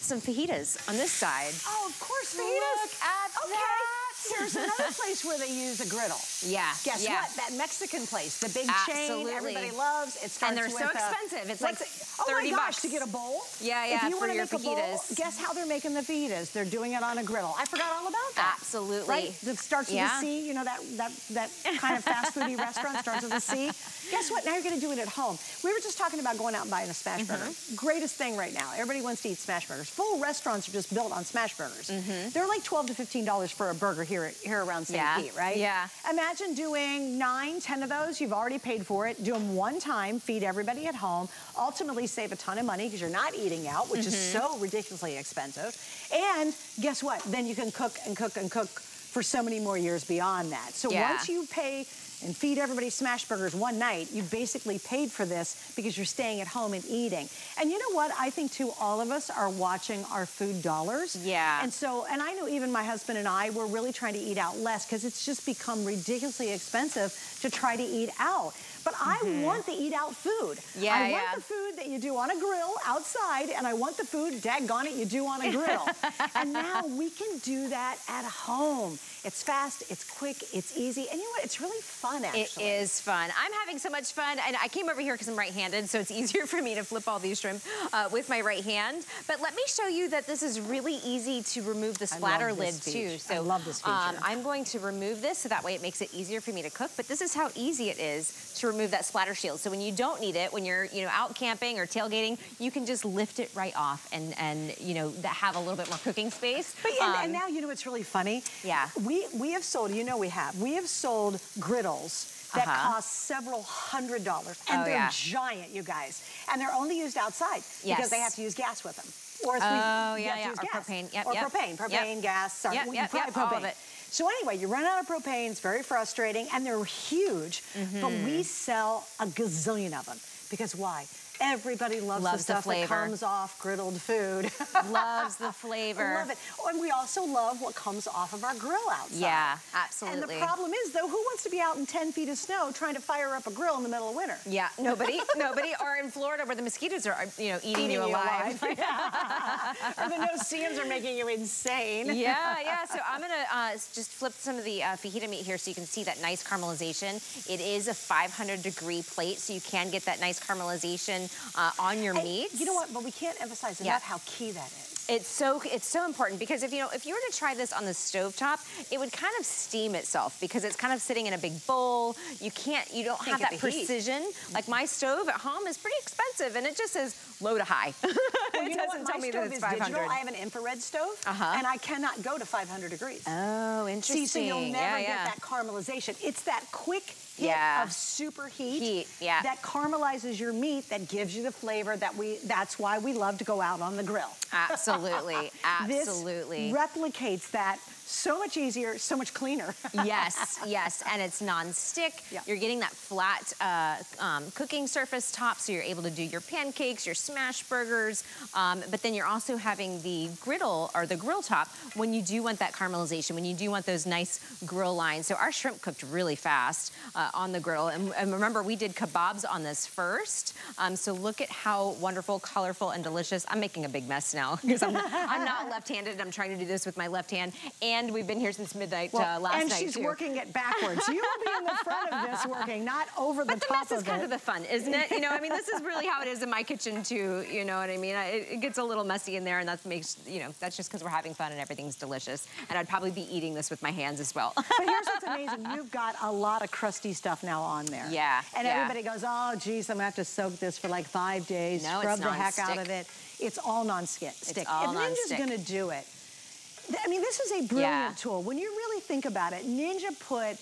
some fajitas on this side. Oh, of course, fajitas. Look at Okay. that. There's another place where they use a griddle. Yeah. Guess yeah. what? That Mexican place, the big Absolutely. chain everybody loves. It starts And they're so expensive. It's like oh 30 my gosh, bucks. to get a bowl. Yeah, yeah, If you for wanna your make a bowl, fajitas. guess how they're making the fajitas? They're doing it on a griddle. I forgot all about that. Absolutely. Right? It starts with Yeah. a C. You know that that that kind of fast foody restaurant starts with a C. Guess what? Now you're going to do it at home. We were just talking about going out and buying a smash burger. Mm-hmm. Greatest thing right now. Everybody wants to eat smash burgers. Full restaurants are just built on smash burgers. They're like 12 to 15 dollars for a burger here here around St. Mm-hmm. Yeah. Pete, right? Yeah. Imagine doing nine, ten of those. You've already paid for it. Do them one time. Feed everybody at home. Ultimately, save a ton of money because you're not eating out, which is Mm-hmm. so ridiculously expensive. And guess what? Then you can cook and cook and cook for so many more years beyond that. So Yeah. once you pay and feed everybody smash burgers one night, you basically paid for this because you're staying at home and eating. And you know what? I think too, all of us are watching our food dollars. Yeah. And so, and I know even my husband and I were really trying to eat out less because it's just become ridiculously expensive to try to eat out. But I want the eat out food. Yeah, I want yeah. the food that you do on a grill outside, and I want the food, daggone it, you do on a grill. and now we can do that at home. It's fast, it's quick, it's easy, and you know what? It's really fun, It actually. is fun. I'm having so much fun, and I came over here because I'm right-handed, so it's easier for me to flip all these shrimp uh, with my right hand. But let me show you that this is really easy to remove the splatter lid this too. So I love this feature. Um, feature. I'm going to remove this so that way it makes it easier for me to cook. But this is how easy it is to remove that splatter shield. So when you don't need it, when you're you know out camping or tailgating, you can just lift it right off and and you know have a little bit more cooking space. But and, Um, and now you know what's really funny. Yeah. We we have sold. You know we have. We have sold griddles that Uh-huh. cost several hundred dollars, and Oh, they're yeah. giant, you guys, and they're only used outside Yes. because they have to use gas with them. Or if Oh, we, yeah, you have to yeah, or gas. propane. Yep, or yep. propane, Yep. propane, gas. Sorry, Yep, yep, yep, all of it. So anyway, you run out of propane. It's very frustrating, and they're huge. But Mm-hmm. we sell a gazillion of them because why? Everybody loves, Loves the the stuff that comes off griddled food. loves the flavor. Love it. Oh, and we also love what comes off of our grill outside. Yeah, absolutely. And the problem is, though, who wants to be out in 10 feet of snow trying to fire up a grill in the middle of winter? Yeah, nobody, nobody, or in Florida where the mosquitoes are, you know, eating, you alive. and the no-see-ins are making you insane. yeah, yeah. So I'm gonna uh, just flip some of the uh, fajita meat here so you can see that nice caramelization. It is a 500 degree plate, so you can get that nice caramelization uh, on your And meats. You know what? But we can't emphasize Yeah. enough how key that is. It's so it's so important because if you know if you were to try this on the stovetop, it would kind of steam itself because it's kind of sitting in a big bowl. You can't you don't have that the heat. precision. Like my stove at home is pretty expensive and it just says low to high. Well, it you know doesn't what? tell My me stove that it's is 500. digital. I have an infrared stove, Uh-huh. and I cannot go to 500 degrees. oh, interesting. See, so you'll never yeah, get that caramelization. It's that quick hit Yeah. of super heat, Heat, yeah. that caramelizes your meat, that gives you the flavor that we. That's why we love to go out on the grill. Absolutely, absolutely. Replicates that so much easier, so much cleaner. yes, yes, and it's non-stick. Yeah. You're getting that flat uh, um, cooking surface top, so you're able to do your pancakes, your smash burgers, um, but then you're also having the griddle or the grill top when you do want that caramelization, when you do want those nice grill lines. So our shrimp cooked really fast uh, on the griddle, and, and remember we did kebabs on this first. Um, so look at how wonderful, colorful, and delicious. I'm making a big mess now because I'm, I'm not left-handed. I'm trying to do this with my left hand, and we've been here since midnight uh, last and night she's too. working it backwards. You will be in the front of this working, not over But the the top mess is kind of the fun, isn't it? You know, I mean, this is really how it is in my kitchen too. You know what I mean? I, it, it gets a little messy in there, and that makes you know that's just because we're having fun and everything's delicious. And I'd probably be eating this with my hands as well. But here's what's amazing. You've got a lot of crusty stuff now on there. Yeah, And yeah. everybody goes, oh, geez, I'm going to have to soak this for like five days, No, scrub it's the heck out of it. It's all non-stick. Stick. all if Ninja's nonstick. going to do it, I mean, this is a brilliant Yeah. tool. When you really think about it, Ninja put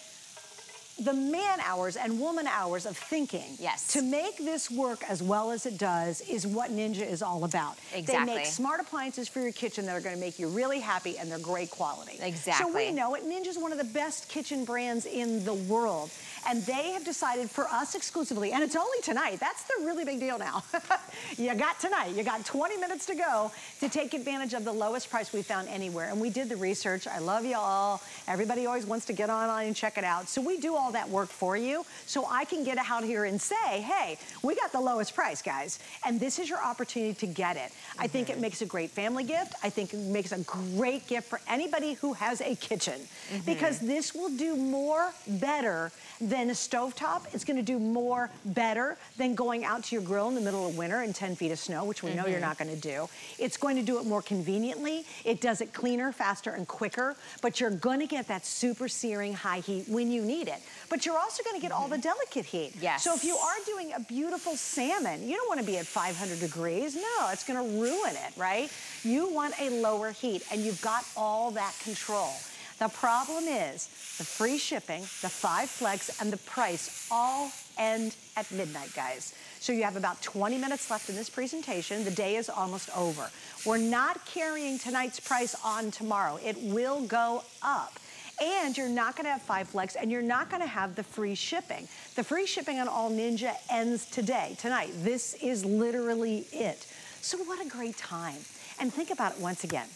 the man hours and woman hours of thinking Yes. to make this work as well as it does is what Ninja is all about. They make smart appliances for your kitchen that are going to make you really happy and they're great quality. Exactly. So we know it. Ninja's one of the best kitchen brands in the world. And they have decided for us exclusively, and it's only tonight, that's the really big deal now. you got tonight, you got 20 minutes to go to take advantage of the lowest price we found anywhere. And we did the research. I love you all. Everybody always wants to get online and check it out. So we do all that work for you so I can get out here and say, hey, we got the lowest price, guys. And this is your opportunity to get it. Mm -hmm. I think it makes a great family gift. I think it makes a great gift for anybody who has a kitchen mm -hmm. because this will do more better than a stovetop. It's gonna do more better than going out to your grill in the middle of winter in 10 feet of snow, which we mm -hmm. know you're mm-hmm. not gonna do. It's going to do it more conveniently. It does it cleaner, faster, and quicker, but you're gonna get that super searing high heat when you need it. But you're also gonna get all the delicate heat. Yes. So if you are doing a beautiful salmon, you don't wanna be at 500 degrees. No, it's gonna ruin it, right? You want a lower heat and you've got all that control. The problem is the free shipping, the five flex, and the price all end at midnight, guys. So you have about 20 minutes left in this presentation. The day is almost over. We're not carrying tonight's price on tomorrow. It will go up. And you're not gonna have five flex and you're not gonna have the free shipping. The free shipping on All Ninja ends today, tonight. This is literally it. So what a great time. And think about it once again.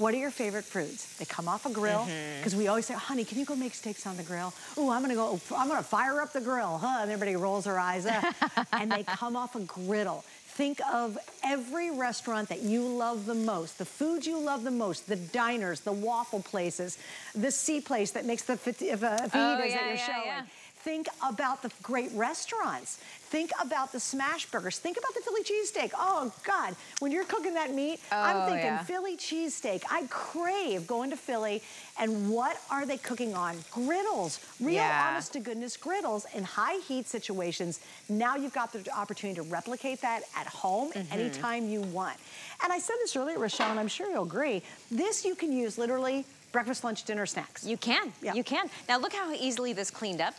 What are your favorite foods? They come off a grill, because mm -hmm. we always say, honey, can you go make steaks on the grill? Oh, I'm gonna go, I'm gonna fire up the grill, huh? And everybody rolls their eyes up. and they come off a griddle. Think of every restaurant that you love the most, the food you love the most, the diners, the waffle places, the sea place that makes the fajitas uh, oh, yeah, that you're yeah, showing. Yeah. Think about the great restaurants. Think about the smash burgers. Think about the Philly cheesesteak. Oh, God. When you're cooking that meat, oh, I'm thinking yeah. Philly cheesesteak. I crave going to Philly. And what are they cooking on? Griddles. Real yeah. honest to goodness griddles in high heat situations. Now you've got the opportunity to replicate that at home mm -hmm. anytime you want. And I said this earlier, Rachelle, and I'm sure you'll agree. This you can use literally breakfast, lunch, dinner, snacks. You can, yeah. you can. Now look how easily this cleaned up.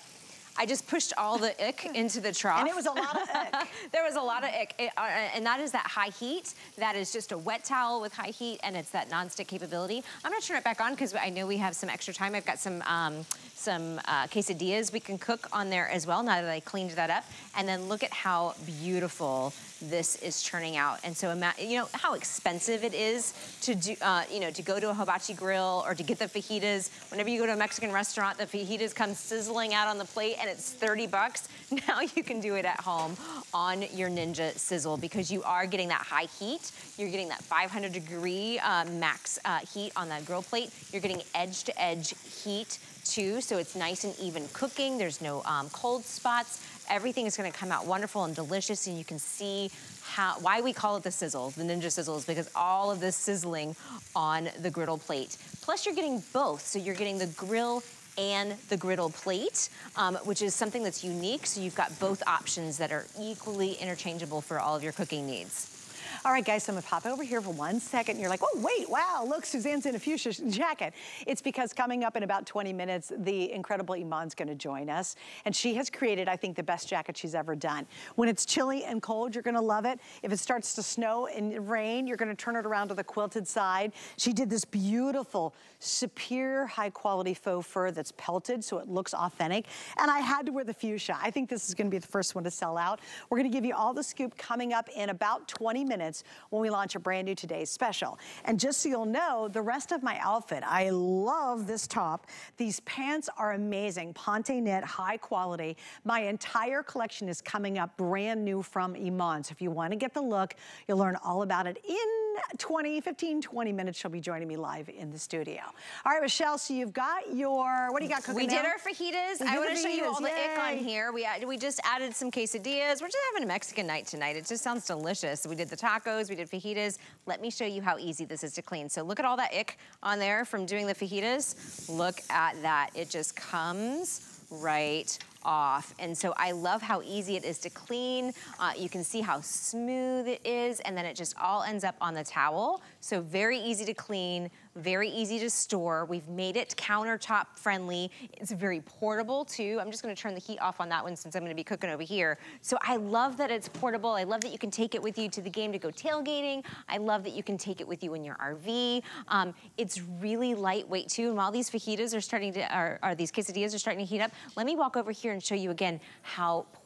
I just pushed all the ick into the trough. And it was a lot of ick. there was a lot of ick. It, uh, and that is that high heat. That is just a wet towel with high heat and it's that nonstick capability. I'm gonna turn it back on because I know we have some extra time. I've got some um, some uh, quesadillas we can cook on there as well now that I cleaned that up. And then look at how beautiful this is turning out. And so, you know, how expensive it is to do, uh, you know, to go to a hibachi grill or to get the fajitas. Whenever you go to a Mexican restaurant, the fajitas come sizzling out on the plate and it's 30 bucks. Now you can do it at home on your Ninja Sizzle because you are getting that high heat. You're getting that 500 degree uh, max uh, heat on that grill plate. You're getting edge to edge heat too, so it's nice and even cooking. There's no um, cold spots. Everything is gonna come out wonderful and delicious and you can see how, why we call it the sizzle, the Ninja Sizzle is because all of this sizzling on the griddle plate. Plus you're getting both, so you're getting the grill and the griddle plate, um, which is something that's unique. So you've got both options that are equally interchangeable for all of your cooking needs. All right, guys, so I'm gonna pop over here for one second. You're like, oh, wait, wow, look, Suzanne's in a fuchsia jacket. It's because coming up in about 20 minutes, the incredible Iman's gonna join us. And she has created, I think, the best jacket she's ever done. When it's chilly and cold, you're gonna love it. If it starts to snow and rain, you're gonna turn it around to the quilted side. She did this beautiful, superior, high quality faux fur that's pelted, so it looks authentic. And I had to wear the fuchsia. I think this is gonna be the first one to sell out. We're gonna give you all the scoop coming up in about 20 minutes minutes when we launch a brand new Today's Special. And just so you'll know, the rest of my outfit, I love this top. These pants are amazing. Ponte knit, high quality. My entire collection is coming up brand new from Iman. So if you want to get the look, you'll learn all about it in 20, 15, 20 minutes. She'll be joining me live in the studio. All right, Michelle, so you've got your, what do you got cooking We now? did our fajitas. We I want to show you all the ick on here. We, uh, we just added some quesadillas. We're just having a Mexican night tonight. It just sounds delicious. We did the tacos, we did fajitas. Let me show you how easy this is to clean. So look at all that ick on there from doing the fajitas. Look at that. It just comes right off. And so I love how easy it is to clean. Uh, you can see how smooth it is and then it just all ends up on the towel. So very easy to clean, very easy to store. We've made it countertop friendly. It's very portable too. I'm just gonna turn the heat off on that one since I'm gonna be cooking over here. So I love that it's portable. I love that you can take it with you to the game to go tailgating. I love that you can take it with you in your RV. Um, it's really lightweight too. And while these fajitas are starting to, or these quesadillas are starting to heat up, let me walk over here and show you again how portable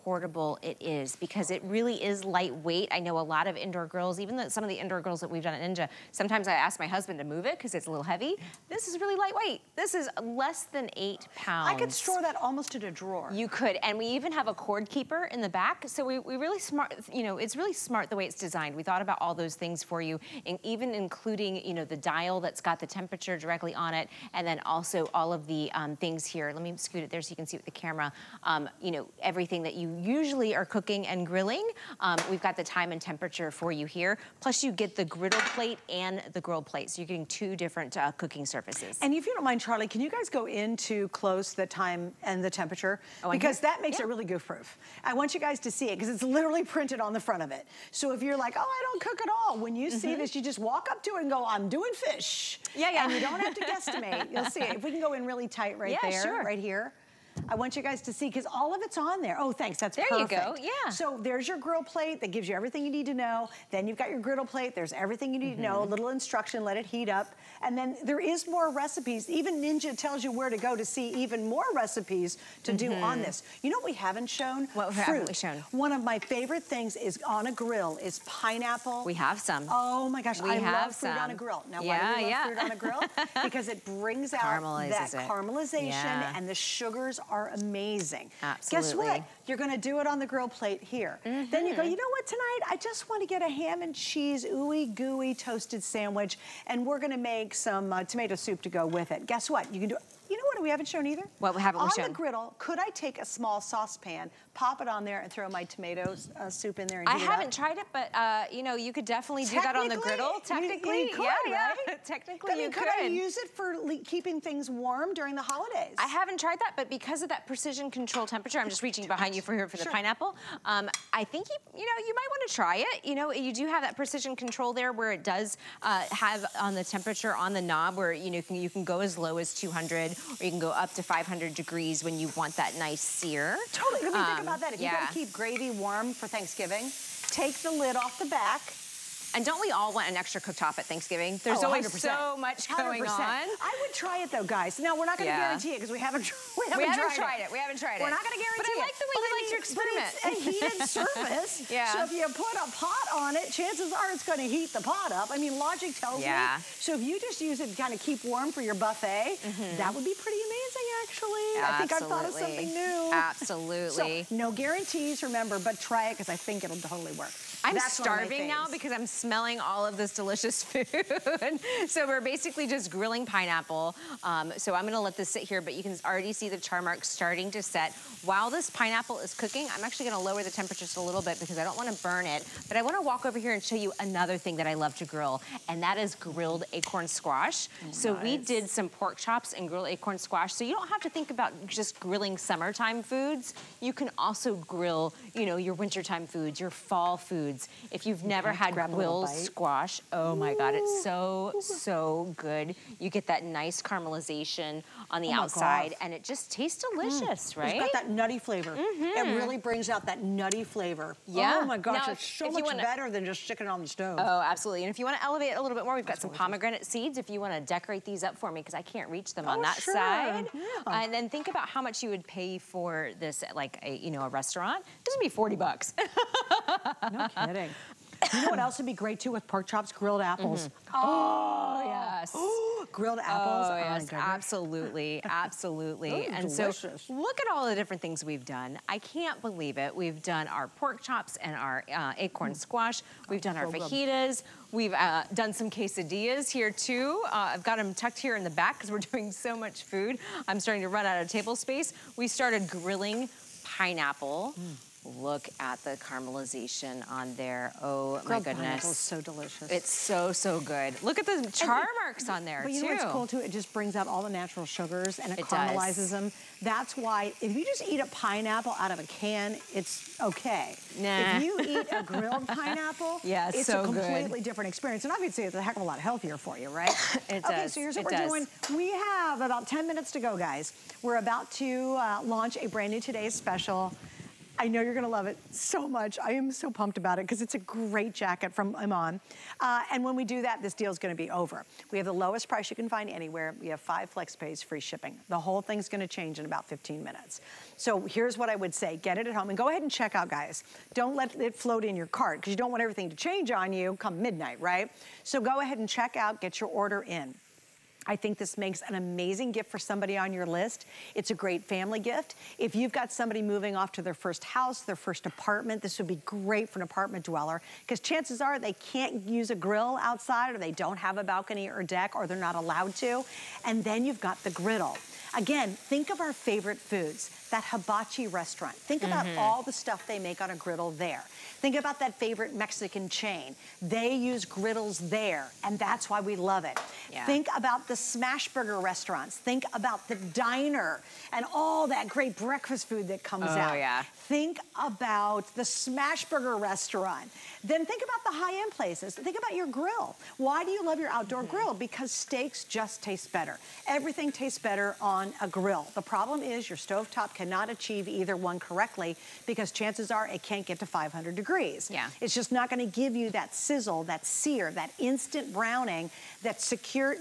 it is because it really is lightweight. I know a lot of indoor grills, even the, some of the indoor grills that we've done at Ninja, sometimes I ask my husband to move it because it's a little heavy. This is really lightweight. This is less than eight pounds. I could store that almost in a drawer. You could, and we even have a cord keeper in the back. So we, we really smart, you know, it's really smart the way it's designed. We thought about all those things for you, and even including, you know, the dial that's got the temperature directly on it, and then also all of the um, things here. Let me scoot it there so you can see with the camera. Um, you know, everything that you usually are cooking and grilling. Um, we've got the time and temperature for you here. Plus you get the griddle plate and the grill plate. So you're getting two different uh, cooking surfaces. And if you don't mind, Charlie, can you guys go in into close the time and the temperature? Oh, because that makes Yeah. it really goof proof. I want you guys to see it because it's literally printed on the front of it. So if you're like, oh, I don't cook at all, when you see this, you just walk up to it and go, I'm doing fish. Mm-hmm. Yeah, yeah. And you don't have to guesstimate. You'll see it. If we can go in really tight right Yeah, there, sure. right here. I want you guys to see because all of it's on there. Oh, thanks. That's There you go, yeah. So there's your grill plate that gives you everything you need to know. Then you've got your griddle plate. There's everything you need to Mm-hmm. know. A little instruction, let it heat up. And then there is more recipes. Even Ninja tells you where to go to see even more recipes to do on this. You know what we haven't shown? Mm-hmm. What haven't we shown? One of my favorite things is on a grill is pineapple. We have some. Oh my gosh, We I have love fruit on a grill. Now, Yeah, why do we love yeah. fruit on a grill? because it brings out that caramelization and the sugars are amazing. Guess what? You're gonna do it on the grill plate here. Then Mm-hmm. you go, you know what, tonight I just want to get a ham and cheese, ooey gooey toasted sandwich, and we're gonna make some uh, tomato soup to go with it. Guess what? You can do you know what we haven't shown either? What haven't we on shown? the griddle, could I take a small saucepan, pop it on there, and throw my tomato uh, soup in there and I heat it up? haven't tried it, but uh, you know, you could definitely do that on the griddle. Technically, you could, yeah, yeah. right? Technically, I mean, you could Could I use it for keeping things warm during the holidays? I haven't tried that, but because of that precision control temperature, I'm just reaching behind you for here for the Sure. pineapple. Um, I think you, you know you might want to try it. You know, you do have that precision control there where it does uh, have on the temperature on the knob where you know you can, you can go as low as 200 or you can go up to 500 degrees when you want that nice sear. Totally. Let me think Um, about that. If yeah. you got to keep gravy warm for Thanksgiving, take the lid off the back. And don't we all want an extra cooktop at Thanksgiving? There's Oh, always 100%. so much going 100%. on. I would try it though, guys. Now we're not going to Yeah. guarantee it because we haven't. We haven't, We haven't tried, tried it. We haven't tried it. We're not going to guarantee it. But I like the way you like to experiment. It's a heated surface. Yeah. So if you put a pot on it, chances are it's going to heat the pot up. I mean, logic tells Yeah. me. So if you just use it to kind of keep warm for your buffet, mm-hmm. that would be pretty amazing, actually. Absolutely. I think I've thought of something. New. Absolutely. So no guarantees, remember, but try it because I think it'll totally work. I'm That's one of my starving now because I'm smelling all of this delicious food. so we're basically just grilling pineapple. Um, so I'm gonna let this sit here, but you can already see the char marks starting to set. While this pineapple is cooking, I'm actually gonna lower the temperature just a little bit because I don't wanna burn it. But I wanna walk over here and show you another thing that I love to grill, and that is grilled acorn squash. So we did some pork chops and grilled acorn squash. So you don't have to think about just grilling summertime foods. You can also grill, you know, your wintertime foods, your fall foods. If you've never had grab a little grilled squash, oh my God, it's so, so good. You get that nice caramelization on the Oh outside, and it just tastes mm. delicious, right? It's got that nutty flavor. It mm-hmm. really brings out that nutty flavor. Yeah. Oh my gosh, Now, it's so much wanna- better than just sticking it on the stove. Oh, absolutely. And if you want to elevate it a little bit more, we've got some pomegranate seeds. If you want to decorate these up for me, because I can't reach them on Oh, that sure. side. Yeah. And then think about how much you would pay for this at like a, you know, a restaurant. This would be 40 bucks. No kidding. You know what else would be great too with pork chops? Grilled apples. Oh, yes. Grilled apples. Oh, my yes, absolutely, absolutely. And delicious. so look at all the different things we've done. I can't believe it. We've done our pork chops and our uh, acorn squash. We've done our so good. fajitas. We've uh, done some quesadillas here too. Uh, I've got them tucked here in the back because we're doing so much food. I'm starting to run out of table space. We started grilling pineapple. Look at the caramelization on there. Oh my goodness. is so delicious. It's so, so good. Look at the char marks on there But you too. know what's cool too? It just brings out all the natural sugars and it, It does. caramelizes them. That's why if you just eat a pineapple out of a can, it's okay. Nah. If you eat a grilled pineapple, Yeah, it's so a good. completely different experience. And obviously it's a heck of a lot healthier for you, right? It okay, does. so here's It what we're does. doing. We have about 10 minutes to go, guys. We're about to uh, launch a brand new Today's Special. I know you're gonna love it so much. I am so pumped about it because it's a great jacket from Iman. Uh, and when we do that, this deal is gonna be over. We have the lowest price you can find anywhere. We have five flex pays, free shipping. The whole thing's gonna change in about 15 minutes. So here's what I would say. Get it at home and go ahead and check out, guys. Don't let it float in your cart because you don't want everything to change on you come midnight, right? So go ahead and check out, get your order in. I think this makes an amazing gift for somebody on your list. It's a great family gift. If you've got somebody moving off to their first house, their first apartment, this would be great for an apartment dweller because chances are they can't use a grill outside or they don't have a balcony or deck or they're not allowed to. And then you've got the griddle. Again, think of our favorite foods, that hibachi restaurant. Think about mm-hmm. all the stuff they make on a griddle there. Think about that favorite Mexican chain. They use griddles there, and that's why we love it. Yeah. Think about the smash burger restaurants. Think about the diner and all that great breakfast food that comes Oh, out. yeah. Think about the smash burger restaurant. Then think about the high-end places. Think about your grill. Why do you love your outdoor Mm-hmm. grill? Because steaks just taste better. Everything tastes better on a grill. The problem is your stovetop cannot achieve either one correctly because chances are it can't get to 500 degrees. Yeah. It's just not gonna give you that sizzle, that sear, that instant browning that secure,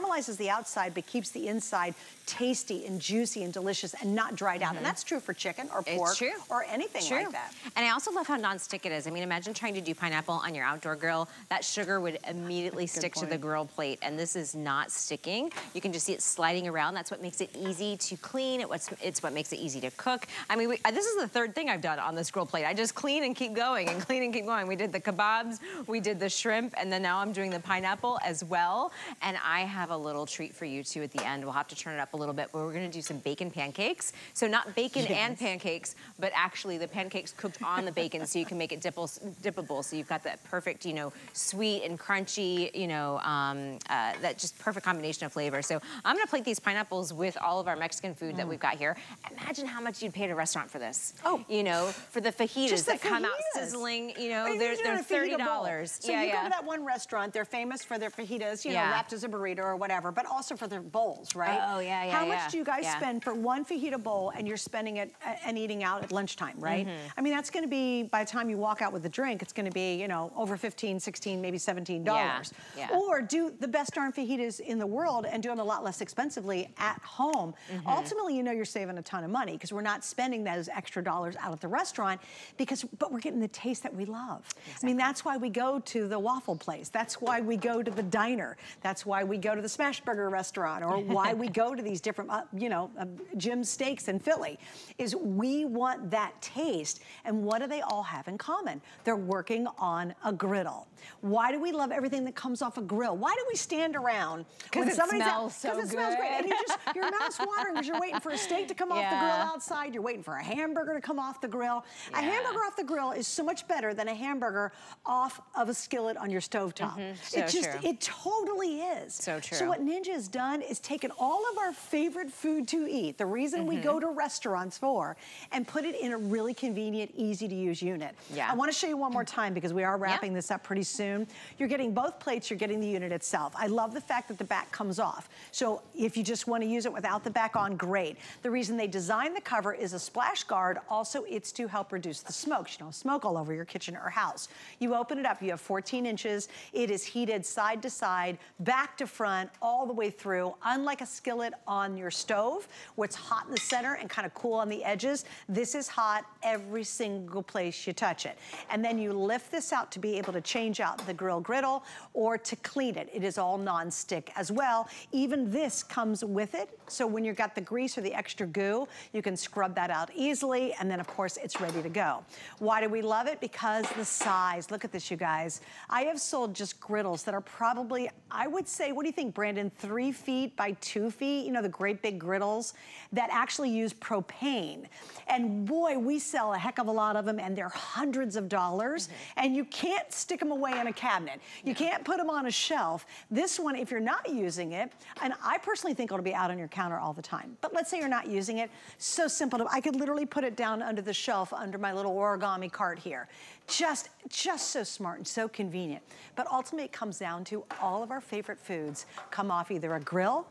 caramelizes the outside but keeps the inside tasty and juicy and delicious and not dried out. And that's true for chicken or Mm-hmm. Pork or anything True. like that. And I also love how non-stick it is. I mean, imagine trying to do pineapple on your outdoor grill. That sugar would immediately stick to the grill plate, and this is not sticking. You can just see it sliding around. That's what makes it easy to clean. It what's, it's what makes it easy to cook. I mean, we, uh, this is the third thing I've done on this grill plate. I just clean and keep going and clean and keep going. We did the kebabs, we did the shrimp, and then now I'm doing the pineapple as well. And I have a little treat for you too at the end. We'll have to turn it up a little bit, but we're gonna do some bacon pancakes. So not bacon and pancakes, but actually the pancakes cooked on the bacon so you can make it dippable, dippable. So you've got that perfect, you know, sweet and crunchy, you know, um, uh, that just perfect combination of flavor. So I'm gonna plate these pineapples with all of our Mexican food that we've got here. Imagine how much you'd pay at a restaurant for this. Oh. You know, for the fajitas the that come out sizzling, you know, they're, they're fajita bowl. $30. So yeah, you yeah. go to that one restaurant, they're famous for their fajitas, you know, wrapped as a burrito or whatever, but also for their bowls, right? Oh, yeah, yeah, How yeah. much do you guys Yeah. spend for one fajita bowl and you're spending it uh, and eating out at lunchtime, right? Mm-hmm. I mean, that's gonna be, by the time you walk out with the drink, it's gonna be, you know, over 15, 16, maybe $17. Yeah, yeah. Or do the best darn fajitas in the world and do them a lot less expensively at home. Mm-hmm. Ultimately, you know you're saving a ton of money because we're not spending those extra dollars out at the restaurant because, but we're getting the taste that we love. I mean, that's why we go to the waffle place. That's why we go to the diner. That's why we go to the smash burger restaurant or why we go to these different, uh, you know, uh, Jim Steaks in Philly is we want that taste. And what do they all have in common? They're working on a griddle. Why do we love everything that comes off a grill? Why do we stand around 'Cause when it somebody's smells out? so it smells great. And you just, your mouth's watering because you're waiting for a steak to come off the grill outside. You're waiting for a hamburger to come off the grill. A hamburger off the grill is so much better than a hamburger off of a skillet on your stovetop. Mm-hmm. So it just, true. it totally is. So true. So what Ninja has done is taken all of our favorite food to eat, the reason we Mm-hmm. go to restaurants for, and put it in a really convenient, easy to use unit. Yeah. I want to show you one more time because we are wrapping this up pretty soon. You're getting both plates, you're getting the unit itself. I love the fact that the back comes off. So if you just want to use it without the back on, great. The reason they designed the cover is a splash guard. Also, it's to help reduce the smoke. You don't smoke all over your kitchen or house. You open it up, you have 14 inches. It is heated side to side, back to front, all the way through. Unlike a skillet on your stove, where it's hot in the center and kind of cool on the edges, this is hot every single place you touch it. And then you lift this out to be able to change out the grill griddle or to clean it. It is all non-stick as well. Even this comes with it. So when you've got the grease or the extra goo, you can scrub that out easily. And then of course it's ready to go. Why do we love it? Because the size. Look at this, you guys. I have sold just griddles that are probably, I would say, what do you think, Brandon, three feet by two feet, you know, the great big griddles that actually use propane. And boy, we sell a heck of a lot of them and they're hundreds of dollars mm -hmm. and you can't stick them away in a cabinet. You no. can't put them on a shelf. This one, if you're not using it, and I personally think it'll be out on your counter all the time, but let's say you're not using it, so simple. To, I could literally put it down under the shelf under my little origami cart here. Just, just so smart and so convenient. But ultimately it comes down to all of our favorite foods come off either a grill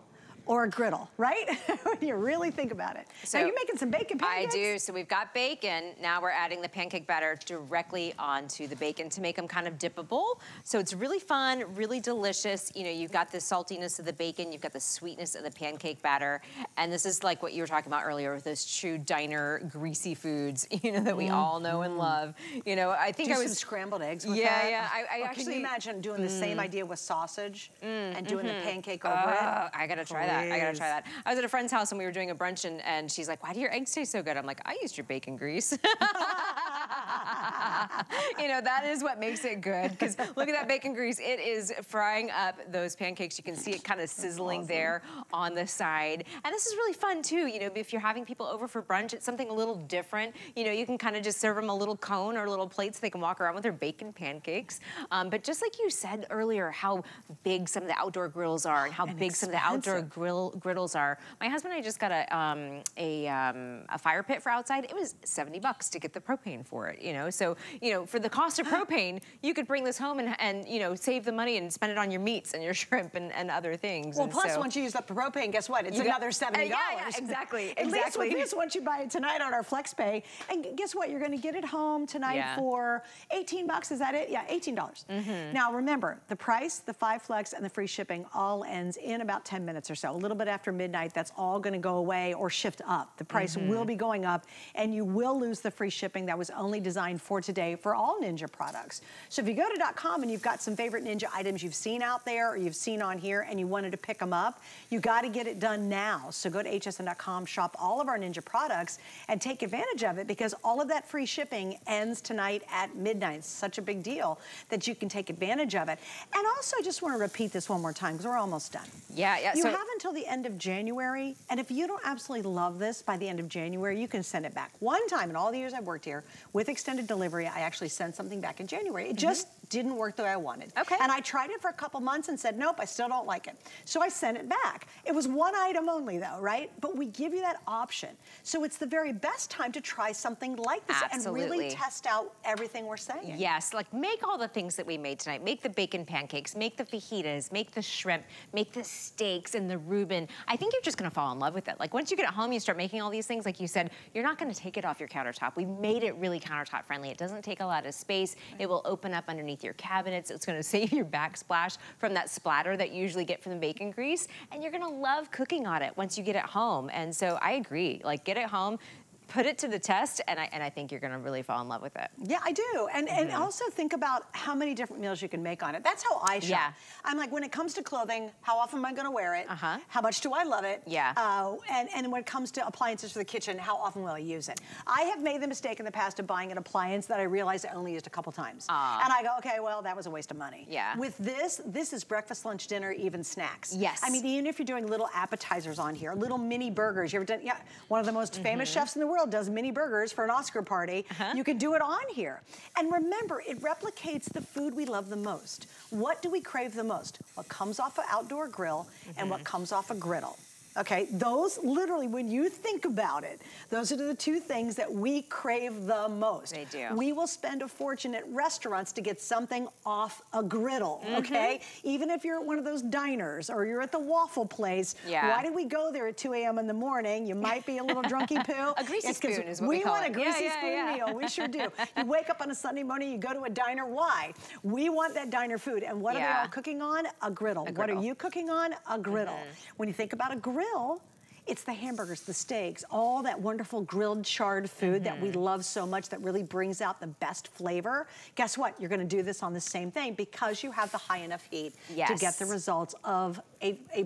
or a griddle, right? when you really think about it. So now you're making some bacon pancakes. I do. So we've got bacon. Now we're adding the pancake batter directly onto the bacon to make them kind of dippable. So it's really fun, really delicious. You know, you've got the saltiness of the bacon, you've got the sweetness of the pancake batter. And this is like what you were talking about earlier with those true diner greasy foods, you know, that we mm. all know and love. You know, I think do I was- scrambled eggs with yeah, that. Yeah, I, I actually- Can you imagine doing the same mm. idea with sausage mm, and doing -hmm. the mm-hmm. pancake over it? I gotta try that. I gotta try that. I was at a friend's house and we were doing a brunch and, and she's like, why do your eggs taste so good? I'm like, I used your bacon grease. you know, that is what makes it good. Because look at that bacon grease. It is frying up those pancakes. You can see it kind of sizzling awesome. there on the side. And this is really fun too. You know, if you're having people over for brunch, it's something a little different. You know, you can kind of just serve them a little cone or a little plate so they can walk around with their bacon pancakes. Um, but just like you said earlier, how big some of the outdoor grills are and how and big expensive. some of the outdoor grill griddles are. My husband and I just got a, um, a, um, a fire pit for outside. It was 70 bucks to get the propane for it, you know? So, you know, for the cost of propane, you could bring this home and, and, you know, save the money and spend it on your meats and your shrimp and, and other things. Well, and plus so, once you use up the propane, guess what? It's another $70. Uh, yeah, yeah, exactly, At exactly. least with this, once you buy it tonight on our FlexPay, and guess what? You're gonna get it home tonight yeah. for 18 bucks, is that it? Yeah, $18. Mm -hmm. Now remember, the price, the five flex, and the free shipping all ends in about 10 minutes or so. A little bit after midnight, that's all gonna go away or shift up. The price mm -hmm. will be going up, and you will lose the free shipping that was only designed for today for all Ninja products. So if you go to .com and you've got some favorite Ninja items you've seen out there or you've seen on here and you wanted to pick them up, you gotta get it done now. So go to hsn.com, shop all of our Ninja products, and take advantage of it because all of that free shipping ends tonight at midnight. It's such a big deal that you can take advantage of it. And also, I just want to repeat this one more time because we're almost done. Yeah, yeah. You so have until the end of January, and if you don't absolutely love this by the end of January, you can send it back. One time in all the years I've worked here with extended delivery, I actually sent something back in January. It mm -hmm. just didn't work the way I wanted. Okay. And I tried it for a couple months and said, nope, I still don't like it. So I sent it back. It was one item only though, right? But we give you that option. So it's the very best time to try something like this Absolutely. and really test out everything we're saying. Yes, like make all the things that we made tonight. Make the bacon pancakes, make the fajitas, make the shrimp, make the steaks and the Reuben. I think you're just gonna fall in love with it. Like once you get it home, you start making all these things, like you said, you're not gonna take it off your countertop. We made it really countertop friendly. It doesn't take a lot of space. It will open up underneath your cabinets. It's gonna save your backsplash from that splatter that you usually get from the bacon grease. And you're gonna love cooking on it once you get it home. And so I agree, like get it home, put it to the test, and I, and I think you're gonna really fall in love with it. Yeah, I do. And, mm -hmm. and mm-hmm. also think about how many different meals you can make on it. That's how I shop. Yeah. I'm like, when it comes to clothing, how often am I gonna wear it? Uh-huh. How much do I love it? Yeah. Uh, and, and when it comes to appliances for the kitchen, how often will I use it? I have made the mistake in the past of buying an appliance that I realized I only used a couple times. Uh. And I go, okay, well, that was a waste of money. Yeah. With this, this is breakfast, lunch, dinner, even snacks. Yes. I mean, even if you're doing little appetizers on here, little mini burgers. You ever done, yeah, one of the most mm -hmm. famous chefs in the world does mini burgers burgers for an Oscar party, uh -huh. you can do it on here. And remember, it replicates the food we love the most. What do we crave the most? What comes off an outdoor grill mm -hmm. and what mm-hmm. comes off a griddle. Okay, those literally, when you think about it, those are the two things that we crave the most. They do. We will spend a fortune at restaurants to get something off a griddle, mm -hmm. okay? Even if you're at one of those diners or you're at the waffle place, yeah. why did we go there at 2 a.m. in the morning? You might be a little drunky poo. a greasy spoon is what we, we want it. a greasy yeah, yeah, spoon meal. We sure do. you wake up on a Sunday morning, you go to a diner. Why? We want that diner food. And what are they all cooking on? A griddle. A griddle. What are you cooking on? A griddle. Mm -hmm. When you think about a grill, it's the hamburgers, the steaks, all that wonderful grilled charred food mm -hmm. that we mm-hmm. love so much that really brings out the best flavor. Guess what? You're gonna do this on the same thing because you have the high enough heat yes. to get the results of a, a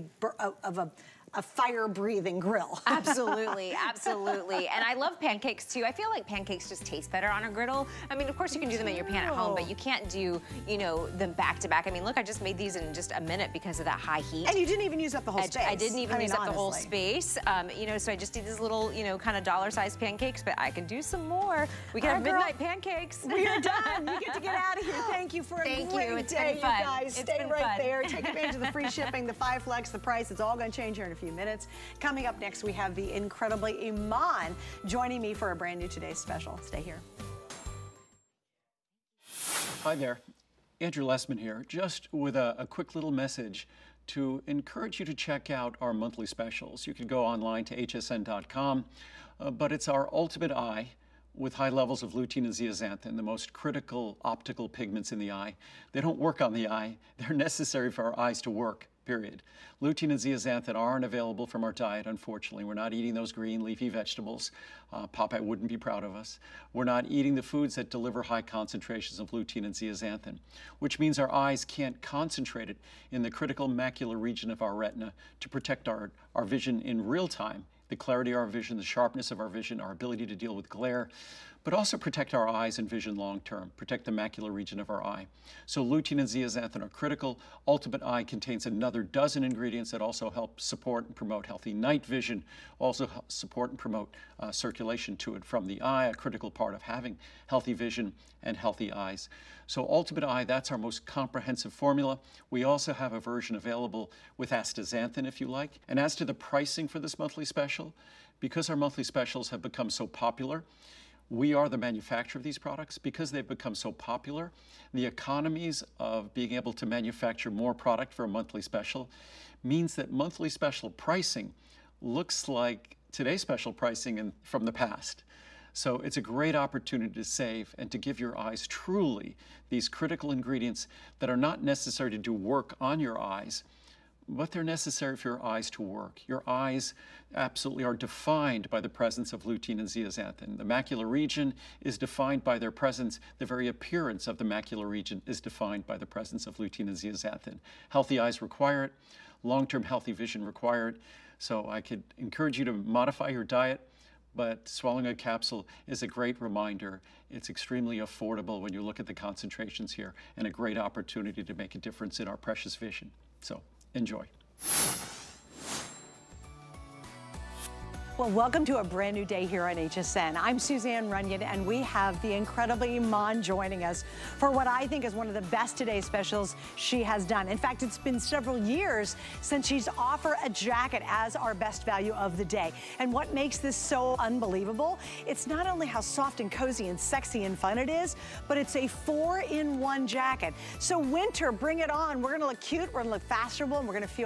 of a a fire-breathing grill. absolutely, absolutely. And I love pancakes too. I feel like pancakes just taste better on a griddle. I mean, of course you can do them in your pan at home, but you can't do, you know, them back to back. I mean, look, I just made these in just a minute because of that high heat. And you didn't even use up the whole I, space. I didn't even I mean, use up honestly. the whole space. Um, you know, so I just did these little, you know, kind of dollar-sized pancakes, but I can do some more. We can All have girl. midnight pancakes. We are done. You get to get out of here. Thank you for a Thank you. great It's day, been fun. you guys. It's Stay right fun. there. Take advantage of the free shipping, the five flex, the price. It's all going to change here in a few minutes. Coming up next, we have the incredibly Iman joining me for a brand new Today's Special. Stay here. Hi there. Andrew Lessman here, just with a, a quick little message to encourage you to check out our monthly specials. You can go online to hsn.com, uh, but it's our Ultimate Eye with high levels of lutein and zeaxanthin, the most critical optical pigments in the eye. They don't work on the eye, they're necessary for our eyes to work period. Lutein and zeaxanthin aren't available from our diet, unfortunately. We're not eating those green leafy vegetables. Uh, Popeye wouldn't be proud of us. We're not eating the foods that deliver high concentrations of lutein and zeaxanthin, which means our eyes can't concentrate it in the critical macular region of our retina to protect our, our vision in real time, the clarity of our vision, the sharpness of our vision, our ability to deal with glare, but also protect our eyes and vision long term, protect the macular region of our eye. So lutein and zeaxanthin are critical. Ultimate Eye contains another dozen ingredients that also help support and promote healthy night vision, also support and promote uh, circulation to and from the eye, a critical part of having healthy vision and healthy eyes. So Ultimate Eye, that's our most comprehensive formula. We also have a version available with astaxanthin if you like. And as to the pricing for this monthly special, because our monthly specials have become so popular, we are the manufacturer of these products because they've become so popular. The economies of being able to manufacture more product for a monthly special means that monthly special pricing looks like today's special pricing in, from the past. So it's a great opportunity to save and to give your eyes truly these critical ingredients that are not necessary to do work on your eyes, but they're necessary for your eyes to work. Your eyes absolutely are defined by the presence of lutein and zeaxanthin. The macular region is defined by their presence. The very appearance of the macular region is defined by the presence of lutein and zeaxanthin. Healthy eyes require it. Long-term healthy vision require it. So I could encourage you to modify your diet, but swallowing a capsule is a great reminder. It's extremely affordable when you look at the concentrations here and a great opportunity to make a difference in our precious vision. So enjoy. Well, welcome to a brand new day here on HSN. I'm Suzanne Runyan, and we have the incredible Iman joining us for what I think is one of the best Today specials she has done. In fact, it's been several years since she's offered a jacket as our best value of the day. And what makes this so unbelievable, it's not only how soft and cozy and sexy and fun it is, but it's a four-in-one jacket. So winter, bring it on. We're gonna look cute, we're gonna look fashionable, and we're gonna feel